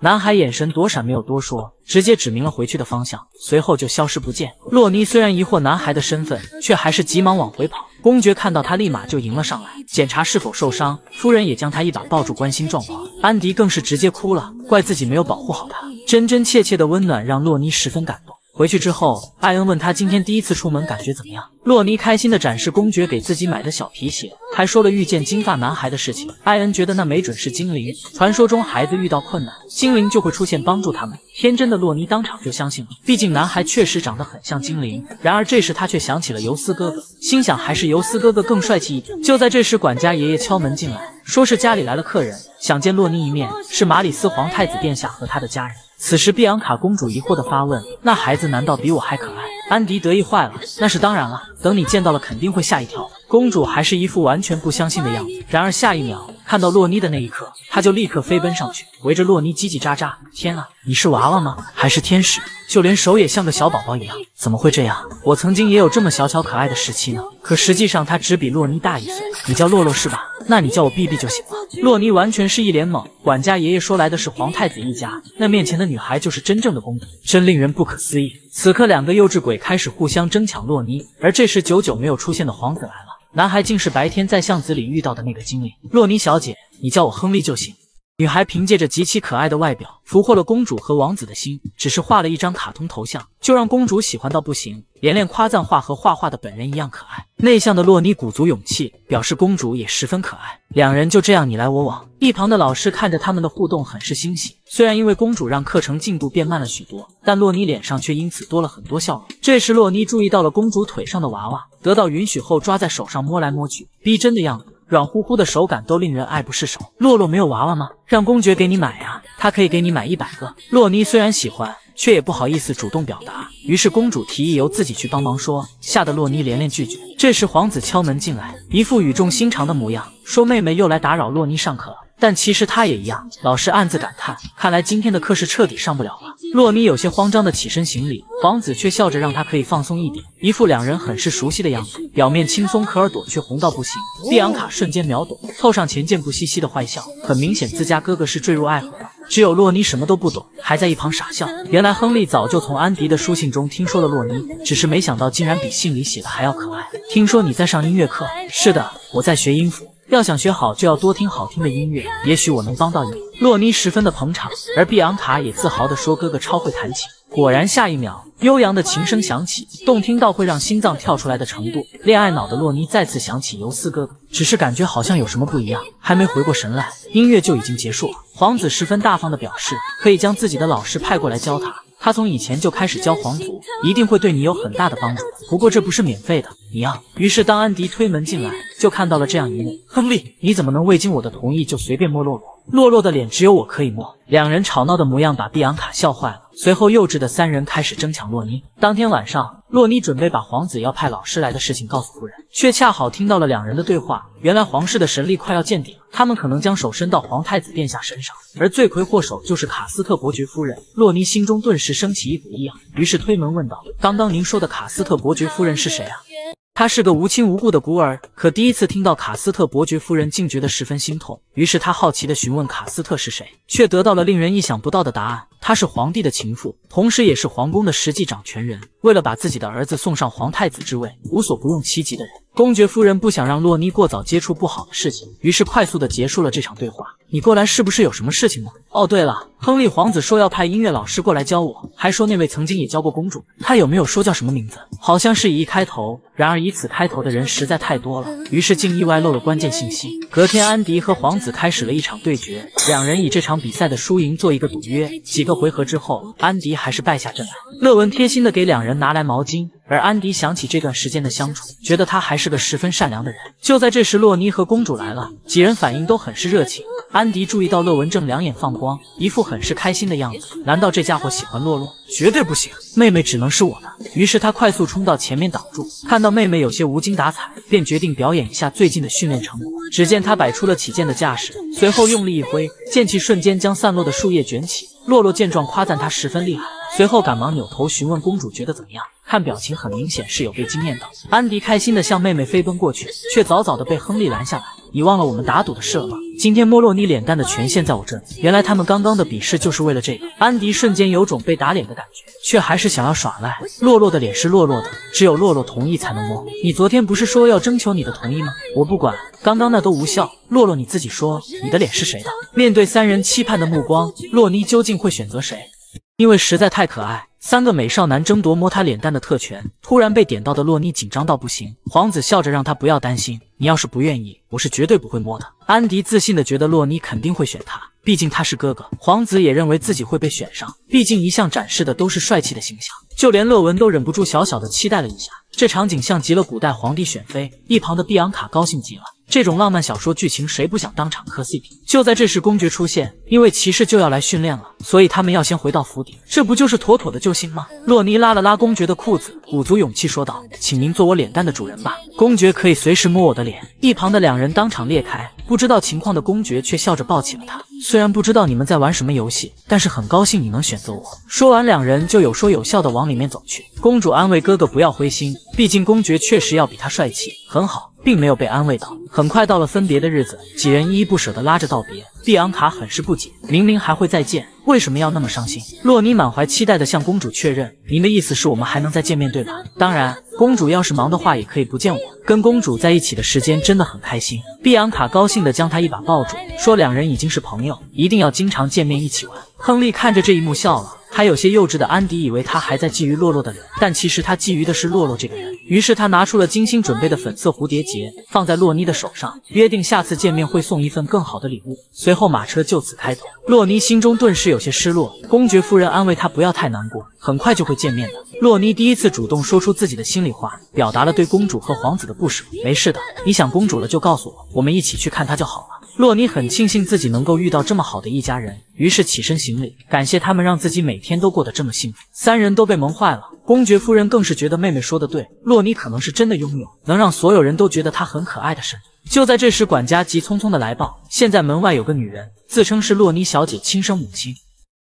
男孩眼神躲闪，没有多说，直接指明了回去的方向，随后就消失不见。洛妮虽然疑惑男孩的身份，却还是急忙往回跑。公爵看到他，立马就迎了上来，检查是否受伤。夫人也将他一把抱住，关心状况。安迪更是直接哭了，怪自己没有保护好他。真真切切的温暖让洛妮十分感动。回去之后，艾恩问他今天第一次出门感觉怎么样。洛妮开心的展示公爵给自己买的小皮鞋，还说了遇见金发男孩的事情。艾恩觉得那没准是精灵，传说中孩子遇到困难，精灵就会出现帮助他们。天真的洛妮当场就相信了，毕竟男孩确实长得很像精灵。然而这时他却想起了尤斯哥哥，心想还是尤斯哥哥更帅气一点。就在这时，管家爷爷敲门进来，说是家里来了客人，想见洛妮一面，是马里斯皇太子殿下和他的家人。此时，碧昂卡公主疑惑地发问：“那孩子难道比我还可爱？”安迪得意坏了：“那是当然了，等你见到了，肯定会吓一跳的。”公主还是一副完全不相信的样子。然而下一秒，看到洛妮的那一刻，她就立刻飞奔上去，围着洛妮叽叽喳喳：“天啊，你是娃娃吗？还是天使？就连手也像个小宝宝一样，怎么会这样？我曾经也有这么小巧可爱的时期呢。可实际上，她只比洛妮大一岁。你叫洛洛是吧？那你叫我 B B 就行了。”洛妮完全是一脸懵。管家爷爷说来的是皇太子一家，那面前的女孩就是真正的公主，真令人不可思议。此刻，两个幼稚鬼开始互相争抢洛妮，而这时久久没有出现的皇子来了。男孩竟是白天在巷子里遇到的那个精灵。洛妮小姐，你叫我亨利就行。女孩凭借着极其可爱的外表，俘获了公主和王子的心。只是画了一张卡通头像，就让公主喜欢到不行，连连夸赞画和画画的本人一样可爱。内向的洛妮鼓足勇气，表示公主也十分可爱。两人就这样你来我往。一旁的老师看着他们的互动，很是欣喜。虽然因为公主让课程进度变慢了许多，但洛妮脸上却因此多了很多笑容。这时，洛妮注意到了公主腿上的娃娃，得到允许后，抓在手上摸来摸去，逼真的样子。软乎乎的手感都令人爱不释手。洛洛没有娃娃吗？让公爵给你买呀，他可以给你买一百个。洛妮虽然喜欢，却也不好意思主动表达。于是公主提议由自己去帮忙说，吓得洛妮连连拒绝。这时皇子敲门进来，一副语重心长的模样，说妹妹又来打扰洛妮上课了。但其实他也一样。老师暗自感叹，看来今天的课是彻底上不了了。洛妮有些慌张的起身行礼，皇子却笑着让她可以放松一点，一副两人很是熟悉的样子，表面轻松，可耳朵却红到不行。碧昂卡瞬间秒懂，凑上前贱不兮兮的坏笑，很明显自家哥哥是坠入爱河了。只有洛妮什么都不懂，还在一旁傻笑。原来亨利早就从安迪的书信中听说了洛妮，只是没想到竟然比信里写的还要可爱。听说你在上音乐课？是的，我在学音符。要想学好，就要多听好听的音乐，也许我能帮到你。洛妮十分的捧场，而碧昂卡也自豪地说：“哥哥超会弹琴。”果然，下一秒，悠扬的琴声响起，动听到会让心脏跳出来的程度。恋爱脑的洛妮再次想起尤斯哥哥，只是感觉好像有什么不一样，还没回过神来，音乐就已经结束了。皇子十分大方地表示，可以将自己的老师派过来教他。他从以前就开始教皇族，一定会对你有很大的帮助。不过这不是免费的，你要。于是当安迪推门进来，就看到了这样一幕：亨利，你怎么能未经我的同意就随便摸洛洛？洛洛的脸只有我可以摸。两人吵闹的模样把碧昂卡笑坏了。随后，幼稚的三人开始争抢洛妮。当天晚上，洛妮准备把皇子要派老师来的事情告诉夫人，却恰好听到了两人的对话。原来皇室的神力快要见顶了，他们可能将手伸到皇太子殿下身上，而罪魁祸首就是卡斯特伯爵夫人。洛妮心中顿时升起一股异样，于是推门问道：“刚刚您说的卡斯特伯爵夫人是谁啊？”他是个无亲无故的孤儿，可第一次听到卡斯特伯爵夫人，竟觉得十分心痛。于是他好奇地询问卡斯特是谁，却得到了令人意想不到的答案：她是皇帝的情妇，同时也是皇宫的实际掌权人。为了把自己的儿子送上皇太子之位，无所不用其极的人。公爵夫人不想让洛妮过早接触不好的事情，于是快速的结束了这场对话。你过来是不是有什么事情吗？哦，对了，亨利皇子说要派音乐老师过来教我，还说那位曾经也教过公主。他有没有说叫什么名字？好像是以一开头。然而以此开头的人实在太多了，于是竟意外漏了关键信息。隔天，安迪和皇子开始了一场对决，两人以这场比赛的输赢做一个赌约。几个回合之后，安迪还是败下阵来。乐文贴心的给两人拿来毛巾。而安迪想起这段时间的相处，觉得他还是个十分善良的人。就在这时，洛妮和公主来了，几人反应都很是热情。安迪注意到乐文正两眼放光，一副很是开心的样子。难道这家伙喜欢洛洛？绝对不行，妹妹只能是我的。于是他快速冲到前面挡住，看到妹妹有些无精打采，便决定表演一下最近的训练成果。只见他摆出了起剑的架势，随后用力一挥，剑气瞬间将散落的树叶卷起。洛洛见状，夸赞他十分厉害，随后赶忙扭头询问公主觉得怎么样。看表情，很明显是有被惊艳到。安迪开心的向妹妹飞奔过去，却早早的被亨利拦下来。你忘了我们打赌的事了吗？今天摸洛妮脸蛋的权限在我这里。原来他们刚刚的比试就是为了这个。安迪瞬间有种被打脸的感觉，却还是想要耍赖。洛洛的脸是洛洛的，只有洛洛同意才能摸。你昨天不是说要征求你的同意吗？我不管，刚刚那都无效。洛洛你自己说，你的脸是谁的？面对三人期盼的目光，洛妮究竟会选择谁？因为实在太可爱，三个美少男争夺摸她脸蛋的特权。突然被点到的洛妮紧张到不行。皇子笑着让她不要担心，你要是不愿意，我是绝对不会摸的。安迪自信的觉得洛妮肯定会选他，毕竟他是哥哥。皇子也认为自己会被选上，毕竟一向展示的都是帅气的形象。就连乐文都忍不住小小的期待了一下，这场景像极了古代皇帝选妃。一旁的碧昂卡高兴极了。这种浪漫小说剧情，谁不想当场磕 CP？就在这时，公爵出现，因为骑士就要来训练了，所以他们要先回到府邸。这不就是妥妥的救星吗？洛妮拉了拉公爵的裤子，鼓足勇气说道：“请您做我脸蛋的主人吧，公爵可以随时摸我的脸。”一旁的两人当场裂开，不知道情况的公爵却笑着抱起了他。虽然不知道你们在玩什么游戏，但是很高兴你能选择我。说完，两人就有说有笑的往里面走去。公主安慰哥哥不要灰心，毕竟公爵确实要比他帅气。很好。并没有被安慰到。很快到了分别的日子，几人依依不舍地拉着道别。碧昂卡很是不解，明明还会再见，为什么要那么伤心？洛妮满怀期待地向公主确认：“您的意思是我们还能再见面，对吧？”当然，公主要是忙的话，也可以不见我。跟公主在一起的时间真的很开心。碧昂卡高兴地将她一把抱住，说：“两人已经是朋友，一定要经常见面一起玩。”亨利看着这一幕笑了。还有些幼稚的安迪以为他还在觊觎洛洛的脸，但其实他觊觎的是洛洛这个人。于是他拿出了精心准备的粉色蝴蝶结，放在洛妮的手上，约定下次见面会送一份更好的礼物。随后马车就此开走。洛妮心中顿时有些失落。公爵夫人安慰她不要太难过，很快就会见面的。洛妮第一次主动说出自己的心里话，表达了对公主和皇子的不舍。没事的，你想公主了就告诉我，我们一起去看她就好了。洛妮很庆幸自己能够遇到这么好的一家人，于是起身行礼，感谢他们让自己每天都过得这么幸福。三人都被萌坏了，公爵夫人更是觉得妹妹说的对，洛妮可能是真的拥有能让所有人都觉得她很可爱的身份。就在这时，管家急匆匆的来报，现在门外有个女人，自称是洛妮小姐亲生母亲。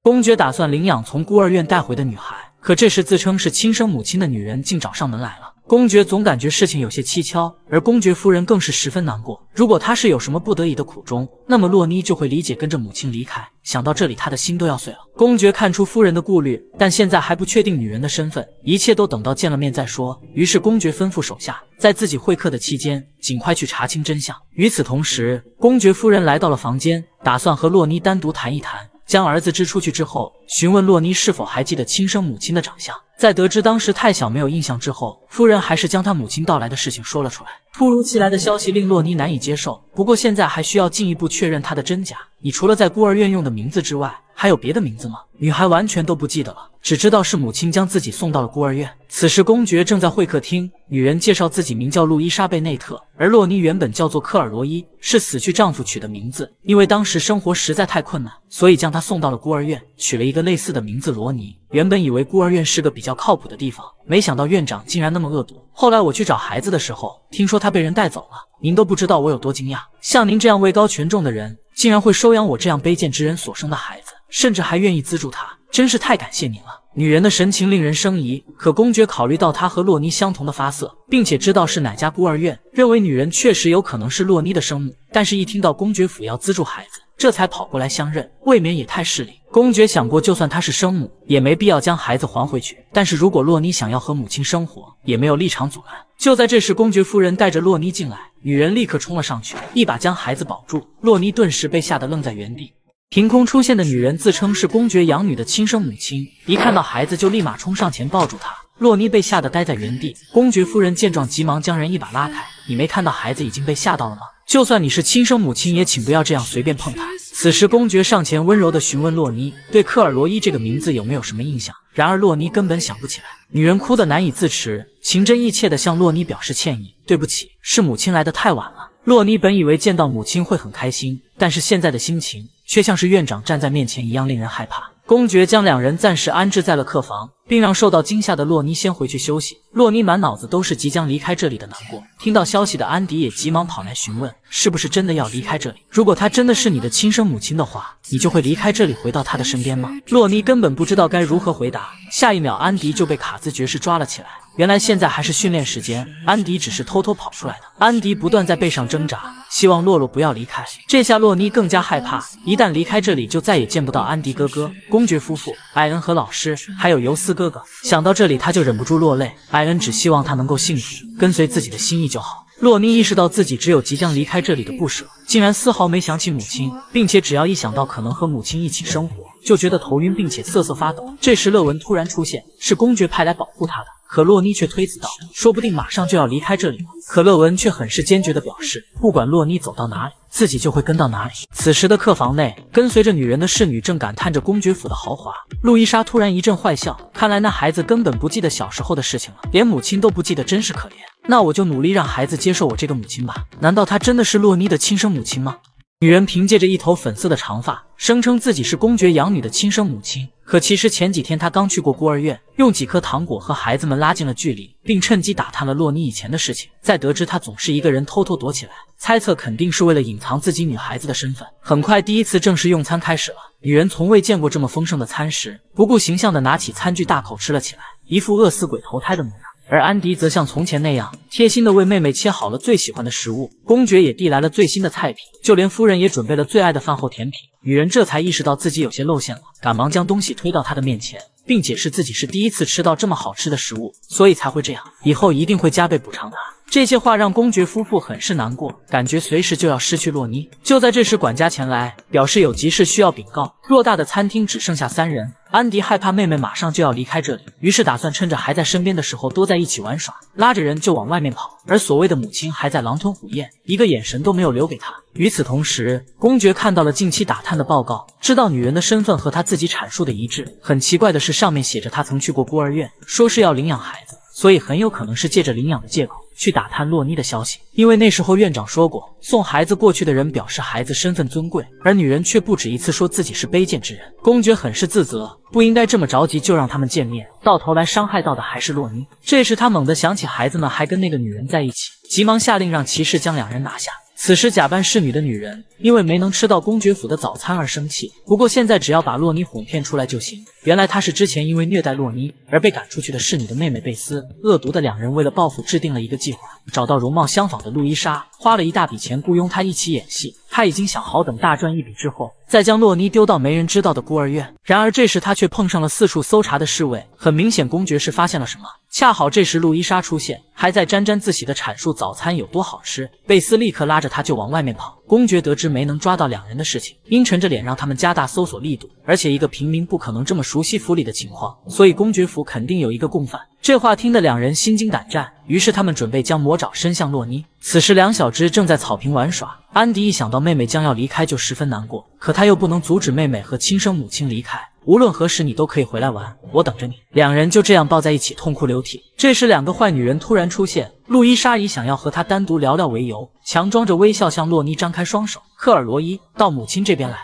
公爵打算领养从孤儿院带回的女孩，可这时自称是亲生母亲的女人竟找上门来了。公爵总感觉事情有些蹊跷，而公爵夫人更是十分难过。如果她是有什么不得已的苦衷，那么洛妮就会理解跟着母亲离开。想到这里，他的心都要碎了。公爵看出夫人的顾虑，但现在还不确定女人的身份，一切都等到见了面再说。于是公爵吩咐手下，在自己会客的期间，尽快去查清真相。与此同时，公爵夫人来到了房间，打算和洛妮单独谈一谈。将儿子支出去之后，询问洛妮是否还记得亲生母亲的长相。在得知当时太小没有印象之后，夫人还是将她母亲到来的事情说了出来。突如其来的消息令洛妮难以接受，不过现在还需要进一步确认她的真假。你除了在孤儿院用的名字之外，还有别的名字吗？女孩完全都不记得了，只知道是母亲将自己送到了孤儿院。此时公爵正在会客厅，女人介绍自己名叫路伊莎贝内特，而洛妮原本叫做科尔罗伊，是死去丈夫取的名字。因为当时生活实在太困难，所以将她送到了孤儿院，取了一个类似的名字罗尼。原本以为孤儿院是个比较靠谱的地方，没想到院长竟然那么恶毒。后来我去找孩子的时候，听说他被人带走了。您都不知道我有多惊讶，像您这样位高权重的人，竟然会收养我这样卑贱之人所生的孩子，甚至还愿意资助他，真是太感谢您了。女人的神情令人生疑，可公爵考虑到她和洛妮相同的发色，并且知道是哪家孤儿院，认为女人确实有可能是洛妮的生母。但是，一听到公爵府要资助孩子，这才跑过来相认，未免也太势利。公爵想过，就算她是生母，也没必要将孩子还回去。但是如果洛妮想要和母亲生活，也没有立场阻拦。就在这时，公爵夫人带着洛妮进来，女人立刻冲了上去，一把将孩子保住。洛妮顿时被吓得愣在原地。凭空出现的女人自称是公爵养女的亲生母亲，一看到孩子就立马冲上前抱住她。洛妮被吓得呆在原地。公爵夫人见状，急忙将人一把拉开。你没看到孩子已经被吓到了吗？就算你是亲生母亲，也请不要这样随便碰他。此时，公爵上前温柔地询问洛妮对克尔罗伊这个名字有没有什么印象。然而，洛妮根本想不起来。女人哭得难以自持，情真意切地向洛妮表示歉意：“对不起，是母亲来的太晚了。”洛妮本以为见到母亲会很开心，但是现在的心情。却像是院长站在面前一样令人害怕。公爵将两人暂时安置在了客房，并让受到惊吓的洛妮先回去休息。洛妮满脑子都是即将离开这里的难过。听到消息的安迪也急忙跑来询问，是不是真的要离开这里？如果她真的是你的亲生母亲的话，你就会离开这里，回到她的身边吗？洛妮根本不知道该如何回答。下一秒，安迪就被卡兹爵士抓了起来。原来现在还是训练时间，安迪只是偷偷跑出来的。安迪不断在背上挣扎，希望洛洛不要离开。这下洛妮更加害怕，一旦离开这里，就再也见不到安迪哥哥、公爵夫妇、艾恩和老师，还有尤斯哥哥。想到这里，他就忍不住落泪。艾恩只希望他能够幸福，跟随自己的心意就好。洛妮意识到自己只有即将离开这里的不舍，竟然丝毫没想起母亲，并且只要一想到可能和母亲一起生活，就觉得头晕，并且瑟瑟发抖。这时，乐文突然出现，是公爵派来保护他的。可洛妮却推辞道：“说不定马上就要离开这里了。”可乐文却很是坚决地表示，不管洛妮走到哪里，自己就会跟到哪里。此时的客房内，跟随着女人的侍女正感叹着公爵府的豪华。路易莎突然一阵坏笑，看来那孩子根本不记得小时候的事情了，连母亲都不记得，真是可怜。那我就努力让孩子接受我这个母亲吧。难道她真的是洛妮的亲生母亲吗？女人凭借着一头粉色的长发，声称自己是公爵养女的亲生母亲。可其实前几天他刚去过孤儿院，用几颗糖果和孩子们拉近了距离，并趁机打探了洛妮以前的事情。在得知她总是一个人偷偷躲起来，猜测肯定是为了隐藏自己女孩子的身份。很快，第一次正式用餐开始了。女人从未见过这么丰盛的餐食，不顾形象的拿起餐具大口吃了起来，一副饿死鬼投胎的模样。而安迪则像从前那样贴心的为妹妹切好了最喜欢的食物，公爵也递来了最新的菜品，就连夫人也准备了最爱的饭后甜品。女人这才意识到自己有些露馅了，赶忙将东西推到他的面前，并解释自己是第一次吃到这么好吃的食物，所以才会这样，以后一定会加倍补偿他。这些话让公爵夫妇很是难过，感觉随时就要失去洛妮。就在这时，管家前来表示有急事需要禀告。偌大的餐厅只剩下三人，安迪害怕妹妹马上就要离开这里，于是打算趁着还在身边的时候多在一起玩耍，拉着人就往外面跑。而所谓的母亲还在狼吞虎咽，一个眼神都没有留给他。与此同时，公爵看到了近期打探的报告，知道女人的身份和他自己阐述的一致。很奇怪的是，上面写着他曾去过孤儿院，说是要领养孩子，所以很有可能是借着领养的借口。去打探洛妮的消息，因为那时候院长说过，送孩子过去的人表示孩子身份尊贵，而女人却不止一次说自己是卑贱之人。公爵很是自责，不应该这么着急就让他们见面，到头来伤害到的还是洛妮。这时他猛地想起孩子们还跟那个女人在一起，急忙下令让骑士将两人拿下。此时，假扮侍女的女人因为没能吃到公爵府的早餐而生气。不过现在只要把洛妮哄骗出来就行。原来她是之前因为虐待洛妮而被赶出去的侍女的妹妹贝斯。恶毒的两人为了报复，制定了一个计划，找到容貌相仿的路易莎，花了一大笔钱雇佣她一起演戏。他已经想好等大赚一笔之后，再将洛妮丢到没人知道的孤儿院。然而这时他却碰上了四处搜查的侍卫。很明显，公爵是发现了什么。恰好这时路易莎出现，还在沾沾自喜地阐述早餐有多好吃。贝斯立刻拉着他就往外面跑。公爵得知没能抓到两人的事情，阴沉着脸让他们加大搜索力度。而且一个平民不可能这么熟悉府里的情况，所以公爵府肯定有一个共犯。这话听得两人心惊胆战，于是他们准备将魔爪伸向洛妮。此时两小只正在草坪玩耍。安迪一想到妹妹将要离开，就十分难过。可他又不能阻止妹妹和亲生母亲离开。无论何时，你都可以回来玩，我等着你。两人就这样抱在一起，痛哭流涕。这时，两个坏女人突然出现。路易莎以想要和他单独聊聊为由，强装着微笑向洛妮张开双手。克尔罗伊，到母亲这边来。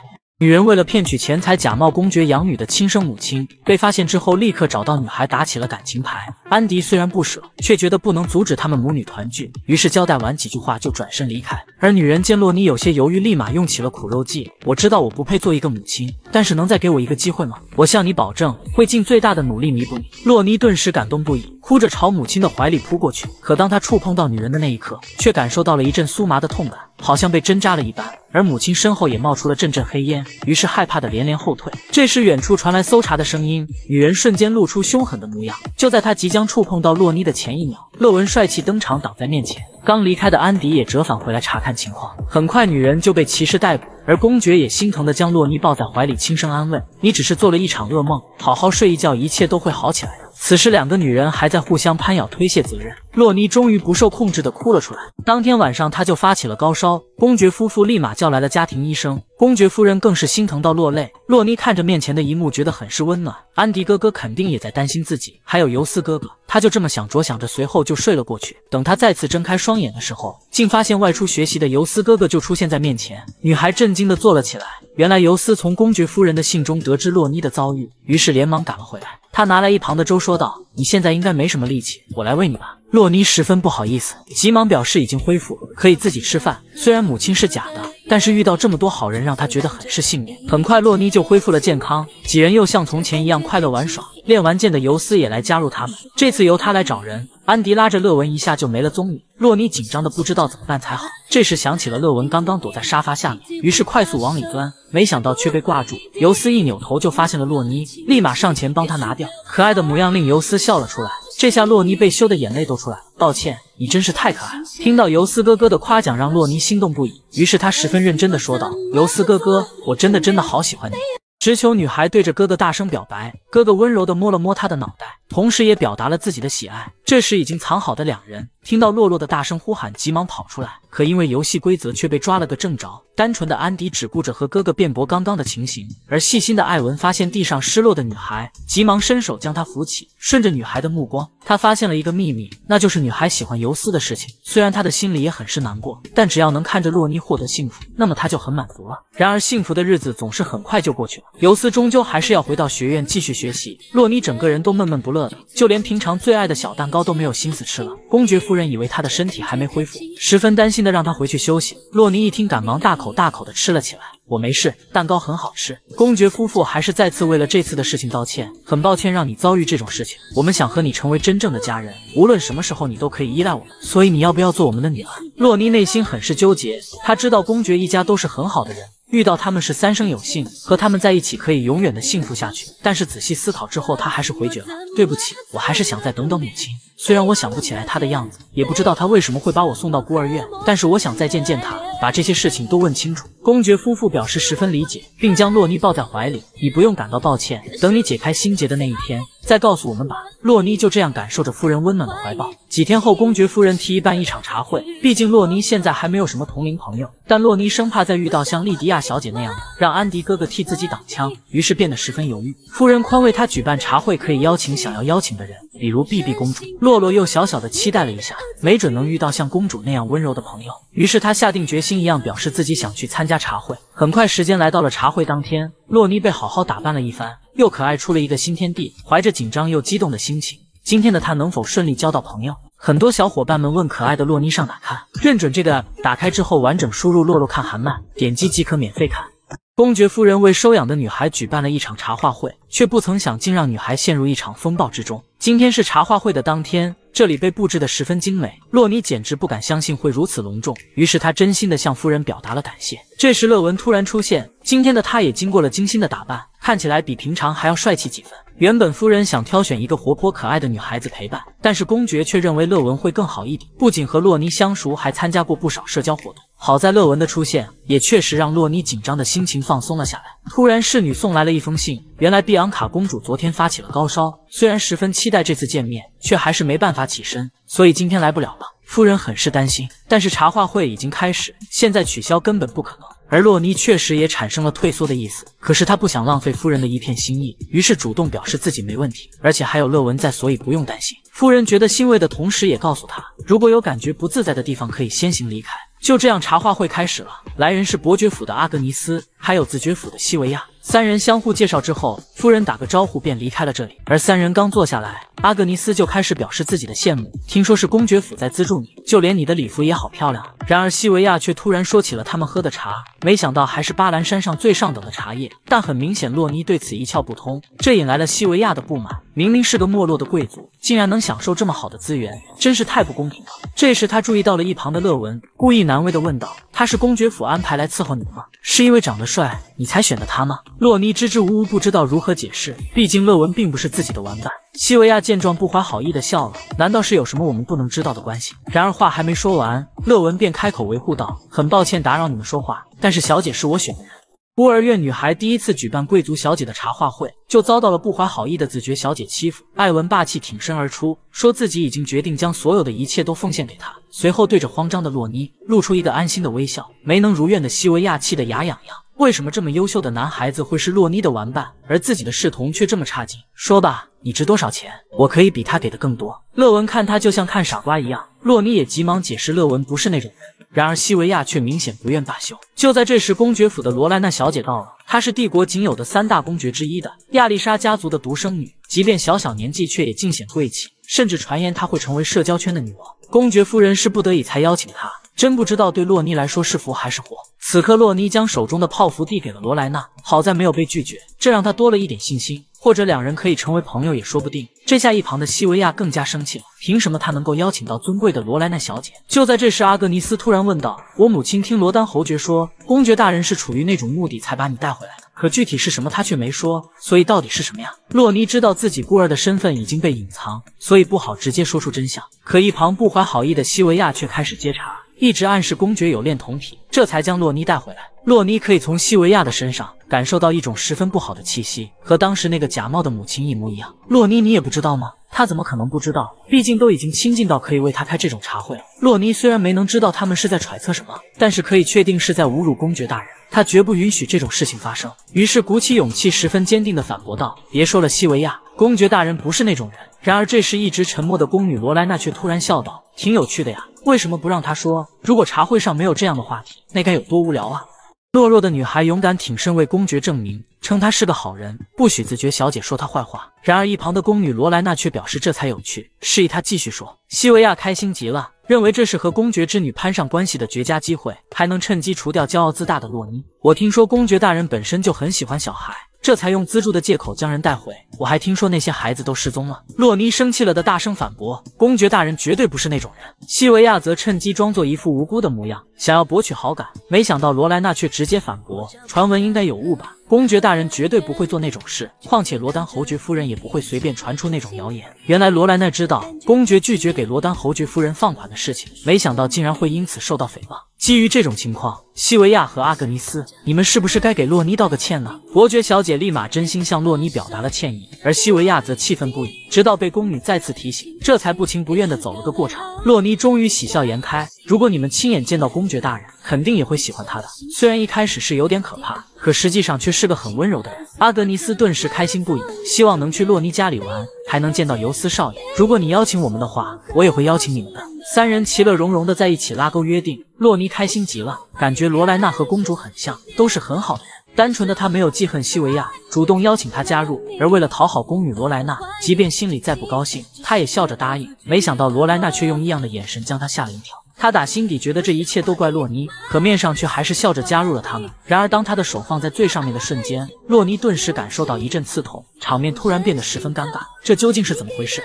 女人为了骗取钱财，假冒公爵养女的亲生母亲，被发现之后，立刻找到女孩打起了感情牌。安迪虽然不舍，却觉得不能阻止他们母女团聚，于是交代完几句话就转身离开。而女人见洛妮有些犹豫，立马用起了苦肉计。我知道我不配做一个母亲，但是能再给我一个机会吗？我向你保证，会尽最大的努力弥补你。洛妮顿时感动不已，哭着朝母亲的怀里扑过去。可当她触碰到女人的那一刻，却感受到了一阵酥麻的痛感。好像被针扎了一般，而母亲身后也冒出了阵阵黑烟，于是害怕的连连后退。这时，远处传来搜查的声音，女人瞬间露出凶狠的模样。就在她即将触碰到洛妮的前一秒，乐文帅气登场，挡在面前。刚离开的安迪也折返回来查看情况，很快女人就被骑士逮捕，而公爵也心疼的将洛妮抱在怀里，轻声安慰：“你只是做了一场噩梦，好好睡一觉，一切都会好起来的。”此时，两个女人还在互相攀咬，推卸责任。洛妮终于不受控制的哭了出来。当天晚上，她就发起了高烧。公爵夫妇立马叫来了家庭医生，公爵夫人更是心疼到落泪。洛妮看着面前的一幕，觉得很是温暖。安迪哥哥肯定也在担心自己，还有尤斯哥哥。他就这么想着想着，随后就睡了过去。等他再次睁开双眼的时候，竟发现外出学习的尤斯哥哥就出现在面前。女孩震惊的坐了起来。原来尤斯从公爵夫人的信中得知洛妮的遭遇，于是连忙赶了回来。他拿来一旁的粥，说道：“你现在应该没什么力气，我来喂你吧。”洛妮十分不好意思，急忙表示已经恢复，可以自己吃饭。虽然母亲是假的，但是遇到这么多好人，让她觉得很是幸运。很快，洛妮就恢复了健康，几人又像从前一样快乐玩耍。练完剑的尤斯也来加入他们，这次由他来找人。安迪拉着乐文一下就没了踪影，洛妮紧张的不知道怎么办才好。这时想起了乐文刚刚躲在沙发下面，于是快速往里钻，没想到却被挂住。尤斯一扭头就发现了洛妮，立马上前帮他拿掉。可爱的模样令尤斯笑了出来。这下洛妮被羞的眼泪都出来了。抱歉，你真是太可爱了。听到尤斯哥哥的夸奖，让洛妮心动不已，于是他十分认真的说道：“尤斯哥哥，我真的真的好喜欢你。”直球女孩对着哥哥大声表白，哥哥温柔的摸了摸她的脑袋，同时也表达了自己的喜爱。这时已经藏好的两人听到洛洛的大声呼喊，急忙跑出来，可因为游戏规则却被抓了个正着。单纯的安迪只顾着和哥哥辩驳刚刚的情形，而细心的艾文发现地上失落的女孩，急忙伸手将她扶起。顺着女孩的目光，他发现了一个秘密，那就是女孩喜欢尤斯的事情。虽然他的心里也很是难过，但只要能看着洛妮获得幸福，那么他就很满足了。然而幸福的日子总是很快就过去了，尤斯终究还是要回到学院继续学习。洛妮整个人都闷闷不乐的，就连平常最爱的小蛋糕都没有心思吃了。公爵夫人以为他的身体还没恢复，十分担心的让他回去休息。洛妮一听，赶忙大口大口的吃了起来。我没事，蛋糕很好吃。公爵夫妇还是再次为了这次的事情道歉，很抱歉让你遭遇这种事情。我们想和你成为真正的家人，无论什么时候你都可以依赖我们。所以你要不要做我们的女儿？洛妮内心很是纠结，她知道公爵一家都是很好的人。遇到他们是三生有幸，和他们在一起可以永远的幸福下去。但是仔细思考之后，他还是回绝了。对不起，我还是想再等等母亲。虽然我想不起来她的样子，也不知道她为什么会把我送到孤儿院，但是我想再见见她，把这些事情都问清楚。公爵夫妇表示十分理解，并将洛妮抱在怀里。你不用感到抱歉，等你解开心结的那一天。再告诉我们吧。洛妮就这样感受着夫人温暖的怀抱。几天后，公爵夫人提议办一场茶会。毕竟洛妮现在还没有什么同龄朋友，但洛妮生怕再遇到像莉迪亚小姐那样的，让安迪哥哥替自己挡枪，于是变得十分犹豫。夫人宽慰她举办茶会可以邀请想要邀请的人，比如碧碧公主。洛洛又小小的期待了一下，没准能遇到像公主那样温柔的朋友。于是她下定决心一样，表示自己想去参加茶会。很快，时间来到了茶会当天，洛妮被好好打扮了一番。又可爱出了一个新天地，怀着紧张又激动的心情，今天的他能否顺利交到朋友？很多小伙伴们问可爱的洛妮上哪看？认准这个，打开之后完整输入“洛洛看韩漫”，点击即可免费看。公爵夫人为收养的女孩举办了一场茶话会，却不曾想竟让女孩陷入一场风暴之中。今天是茶话会的当天。这里被布置的十分精美，洛妮简直不敢相信会如此隆重，于是她真心的向夫人表达了感谢。这时，乐文突然出现，今天的他也经过了精心的打扮，看起来比平常还要帅气几分。原本夫人想挑选一个活泼可爱的女孩子陪伴，但是公爵却认为乐文会更好一点。不仅和洛妮相熟，还参加过不少社交活动。好在乐文的出现，也确实让洛妮紧张的心情放松了下来。突然，侍女送来了一封信，原来碧昂卡公主昨天发起了高烧，虽然十分期待这次见面，却还是没办法起身，所以今天来不了了。夫人很是担心，但是茶话会已经开始，现在取消根本不可能。而洛妮确实也产生了退缩的意思，可是她不想浪费夫人的一片心意，于是主动表示自己没问题，而且还有乐文在，所以不用担心。夫人觉得欣慰的同时，也告诉她，如果有感觉不自在的地方，可以先行离开。就这样，茶话会开始了。来人是伯爵府的阿格尼斯，还有子爵府的西维亚。三人相互介绍之后，夫人打个招呼便离开了这里。而三人刚坐下来，阿格尼斯就开始表示自己的羡慕。听说是公爵府在资助你，就连你的礼服也好漂亮。然而西维亚却突然说起了他们喝的茶，没想到还是巴兰山上最上等的茶叶。但很明显，洛妮对此一窍不通，这引来了西维亚的不满。明明是个没落的贵族，竟然能享受这么好的资源，真是太不公平了。这时他注意到了一旁的乐文，故意难为的问道：“他是公爵府安排来伺候你的吗？是因为长得帅，你才选的他吗？”洛妮支支吾吾，不知道如何解释。毕竟乐文并不是自己的玩伴。西维亚见状，不怀好意的笑了。难道是有什么我们不能知道的关系？然而话还没说完，乐文便开口维护道：“很抱歉打扰你们说话，但是小姐是我选的人。”孤儿院女孩第一次举办贵族小姐的茶话会，就遭到了不怀好意的子爵小姐欺负。艾文霸气挺身而出，说自己已经决定将所有的一切都奉献给她。随后对着慌张的洛妮露出一个安心的微笑。没能如愿的西维亚气得牙痒痒。为什么这么优秀的男孩子会是洛妮的玩伴，而自己的侍童却这么差劲？说吧，你值多少钱？我可以比他给的更多。乐文看他就像看傻瓜一样。洛妮也急忙解释，乐文不是那种人。然而西维亚却明显不愿罢休。就在这时，公爵府的罗莱娜小姐到了。她是帝国仅有的三大公爵之一的亚丽莎家族的独生女，即便小小年纪，却也尽显贵气。甚至传言她会成为社交圈的女王。公爵夫人是不得已才邀请她，真不知道对洛妮来说是福还是祸。此刻，洛妮将手中的泡芙递给了罗莱娜，好在没有被拒绝，这让她多了一点信心。或者两人可以成为朋友也说不定。这下一旁的西维亚更加生气了，凭什么他能够邀请到尊贵的罗莱娜小姐？就在这时，阿格尼斯突然问道：“我母亲听罗丹侯爵说，公爵大人是出于那种目的才把你带回来的，可具体是什么他却没说，所以到底是什么呀？”洛尼知道自己孤儿的身份已经被隐藏，所以不好直接说出真相。可一旁不怀好意的西维亚却开始接茬。一直暗示公爵有恋童癖，这才将洛妮带回来。洛妮可以从西维亚的身上感受到一种十分不好的气息，和当时那个假冒的母亲一模一样。洛妮，你也不知道吗？他怎么可能不知道？毕竟都已经亲近到可以为他开这种茶会了。洛妮虽然没能知道他们是在揣测什么，但是可以确定是在侮辱公爵大人。他绝不允许这种事情发生。于是鼓起勇气，十分坚定地反驳道：“别说了，西维亚，公爵大人不是那种人。”然而这时一直沉默的宫女罗莱娜却突然笑道：“挺有趣的呀。”为什么不让他说？如果茶会上没有这样的话题，那该有多无聊啊！懦弱的女孩勇敢挺身为公爵证明，称他是个好人，不许子爵小姐说他坏话。然而一旁的宫女罗莱娜却表示这才有趣，示意他继续说。西维亚开心极了，认为这是和公爵之女攀上关系的绝佳机会，还能趁机除掉骄傲自大的洛妮。我听说公爵大人本身就很喜欢小孩。这才用资助的借口将人带回。我还听说那些孩子都失踪了。洛妮生气了的大声反驳：“公爵大人绝对不是那种人。”西维亚则趁机装作一副无辜的模样，想要博取好感。没想到罗莱娜却直接反驳：“传闻应该有误吧？公爵大人绝对不会做那种事。况且罗丹侯爵夫人也不会随便传出那种谣言。”原来罗莱娜知道公爵拒绝给罗丹侯爵夫人放款的事情，没想到竟然会因此受到诽谤。基于这种情况，西维亚和阿格尼斯，你们是不是该给洛妮道个歉呢？伯爵小姐立马真心向洛妮表达了歉意，而西维亚则气愤不已，直到被宫女再次提醒，这才不情不愿地走了个过场。洛妮终于喜笑颜开。如果你们亲眼见到公爵大人，肯定也会喜欢他的。虽然一开始是有点可怕，可实际上却是个很温柔的人。阿格尼斯顿时开心不已，希望能去洛妮家里玩，还能见到尤斯少爷。如果你邀请我们的话，我也会邀请你们的。三人其乐融融的在一起拉钩约定。洛妮开心极了，感觉罗莱娜和公主很像，都是很好的人。单纯的她没有记恨西维亚，主动邀请他加入。而为了讨好宫女罗莱娜，即便心里再不高兴，她也笑着答应。没想到罗莱娜却用异样的眼神将她吓了一跳。他打心底觉得这一切都怪洛妮，可面上却还是笑着加入了他们。然而，当他的手放在最上面的瞬间，洛妮顿时感受到一阵刺痛，场面突然变得十分尴尬。这究竟是怎么回事？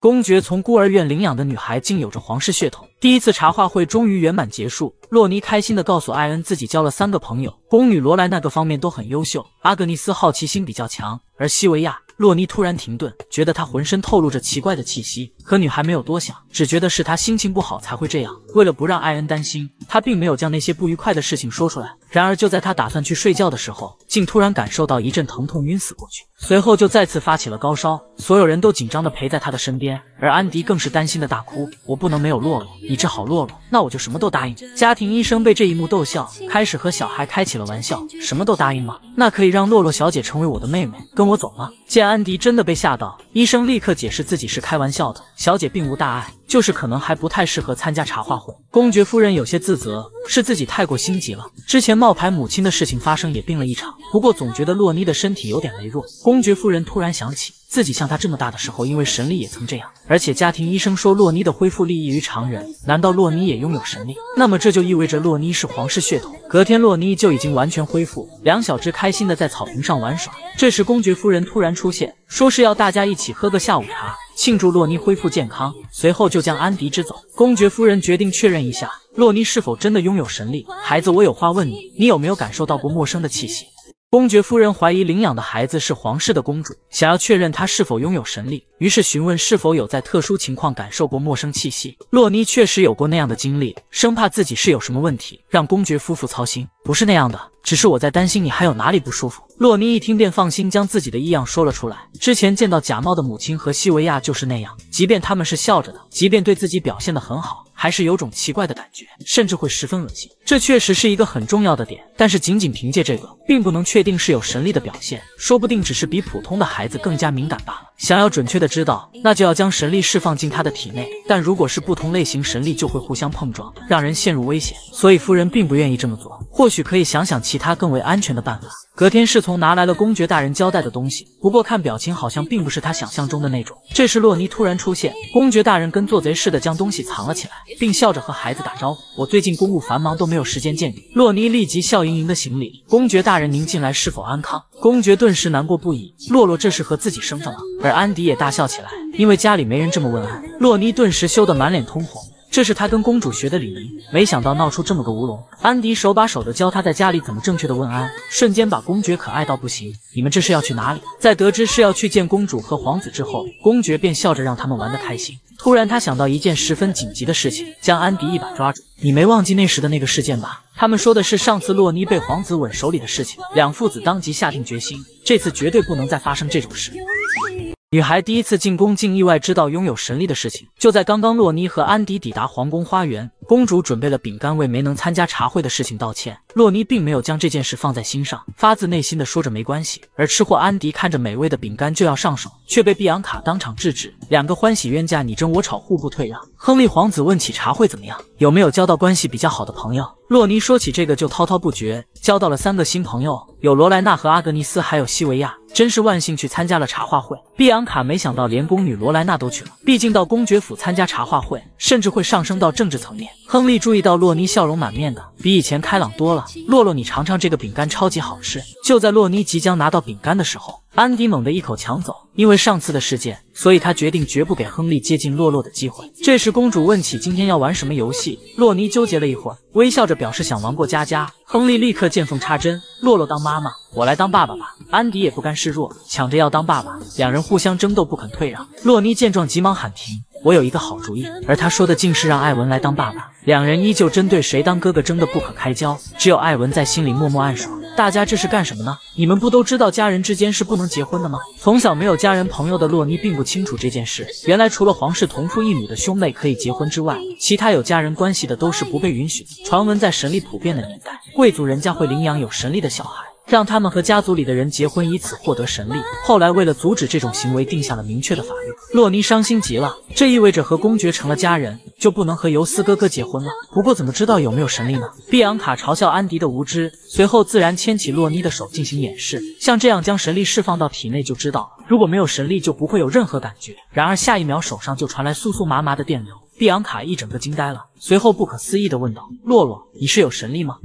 公爵从孤儿院领养的女孩竟有着皇室血统。第一次茶话会终于圆满结束，洛妮开心地告诉艾恩自己交了三个朋友，宫女罗莱那个方面都很优秀，阿格尼斯好奇心比较强，而西维亚。洛妮突然停顿，觉得他浑身透露着奇怪的气息。可女孩没有多想，只觉得是他心情不好才会这样。为了不让艾恩担心，她并没有将那些不愉快的事情说出来。然而，就在她打算去睡觉的时候，竟突然感受到一阵疼痛，晕死过去。随后就再次发起了高烧。所有人都紧张地陪在他的身边，而安迪更是担心的大哭：“我不能没有洛洛，你治好洛洛，那我就什么都答应。”家庭医生被这一幕逗笑，开始和小孩开起了玩笑：“什么都答应吗？那可以让洛洛小姐成为我的妹妹，跟我走吗？”见安迪真的被吓到，医生立刻解释自己是开玩笑的，小姐并无大碍，就是可能还不太适合参加茶话会。公爵夫人有些自责，是自己太过心急了。之前冒牌母亲的事情发生也病了一场，不过总觉得洛妮的身体有点羸弱。公爵夫人突然想起。自己像她这么大的时候，因为神力也曾这样。而且家庭医生说洛妮的恢复力异于常人，难道洛妮也拥有神力？那么这就意味着洛妮是皇室血统。隔天洛妮就已经完全恢复，两小只开心的在草坪上玩耍。这时公爵夫人突然出现，说是要大家一起喝个下午茶，庆祝洛妮恢复健康。随后就将安迪支走。公爵夫人决定确认一下洛妮是否真的拥有神力。孩子，我有话问你，你有没有感受到过陌生的气息？公爵夫人怀疑领养的孩子是皇室的公主，想要确认她是否拥有神力，于是询问是否有在特殊情况感受过陌生气息。洛妮确实有过那样的经历，生怕自己是有什么问题，让公爵夫妇操心。不是那样的，只是我在担心你还有哪里不舒服。洛妮一听便放心，将自己的异样说了出来。之前见到假冒的母亲和西维亚就是那样，即便他们是笑着的，即便对自己表现得很好。还是有种奇怪的感觉，甚至会十分恶心。这确实是一个很重要的点，但是仅仅凭借这个，并不能确定是有神力的表现，说不定只是比普通的孩子更加敏感罢了。想要准确的知道，那就要将神力释放进他的体内。但如果是不同类型神力，就会互相碰撞，让人陷入危险。所以夫人并不愿意这么做。或许可以想想其他更为安全的办法。隔天，侍从拿来了公爵大人交代的东西，不过看表情好像并不是他想象中的那种。这时，洛妮突然出现，公爵大人跟做贼似的将东西藏了起来，并笑着和孩子打招呼：“我最近公务繁忙，都没有时间见你。”洛妮立即笑盈盈的行礼：“公爵大人，您近来是否安康？”公爵顿时难过不已，洛洛这是和自己生分了。而安迪也大笑起来，因为家里没人这么问安。洛妮顿时羞得满脸通红。这是他跟公主学的礼仪，没想到闹出这么个乌龙。安迪手把手的教他在家里怎么正确的问安，瞬间把公爵可爱到不行。你们这是要去哪里？在得知是要去见公主和皇子之后，公爵便笑着让他们玩得开心。突然，他想到一件十分紧急的事情，将安迪一把抓住。你没忘记那时的那个事件吧？他们说的是上次洛妮被皇子吻手里的事情。两父子当即下定决心，这次绝对不能再发生这种事。女孩第一次进宫，竟意外知道拥有神力的事情。就在刚刚，洛妮和安迪抵达皇宫花园，公主准备了饼干，为没能参加茶会的事情道歉。洛妮并没有将这件事放在心上，发自内心的说着没关系。而吃货安迪看着美味的饼干就要上手，却被碧昂卡当场制止。两个欢喜冤家你争我吵，互不退让。亨利皇子问起茶会怎么样，有没有交到关系比较好的朋友？洛尼说起这个就滔滔不绝，交到了三个新朋友，有罗莱娜和阿格尼斯，还有西维亚。真是万幸去参加了茶话会。碧昂卡没想到连宫女罗莱娜都去了，毕竟到公爵府参加茶话会，甚至会上升到政治层面。亨利注意到洛妮笑容满面的，比以前开朗多了。洛洛，你尝尝这个饼干，超级好吃。就在洛妮即将拿到饼干的时候，安迪猛地一口抢走。因为上次的事件，所以他决定绝不给亨利接近洛洛的机会。这时，公主问起今天要玩什么游戏，洛尼纠结了一会儿，微笑着表示想玩过家家。亨利立刻见缝插针：“洛洛当妈妈，我来当爸爸吧。”安迪也不甘示弱，抢着要当爸爸，两人互相争斗，不肯退让。洛尼见状，急忙喊停。我有一个好主意，而他说的竟是让艾文来当爸爸。两人依旧针对谁当哥哥争得不可开交，只有艾文在心里默默暗爽。大家这是干什么呢？你们不都知道家人之间是不能结婚的吗？从小没有家人朋友的洛妮并不清楚这件事。原来除了皇室同父异母的兄妹可以结婚之外，其他有家人关系的都是不被允许的。传闻在神力普遍的年代，贵族人家会领养有神力的小孩。让他们和家族里的人结婚，以此获得神力。后来为了阻止这种行为，定下了明确的法律。洛尼伤心极了，这意味着和公爵成了家人，就不能和尤斯哥哥结婚了。不过怎么知道有没有神力呢？碧昂卡嘲笑安迪的无知，随后自然牵起洛尼的手进行演示。像这样将神力释放到体内，就知道了。如果没有神力，就不会有任何感觉。然而下一秒，手上就传来酥酥麻麻的电流。碧昂卡一整个惊呆了，随后不可思议地问道：“洛洛，你是有神力吗？”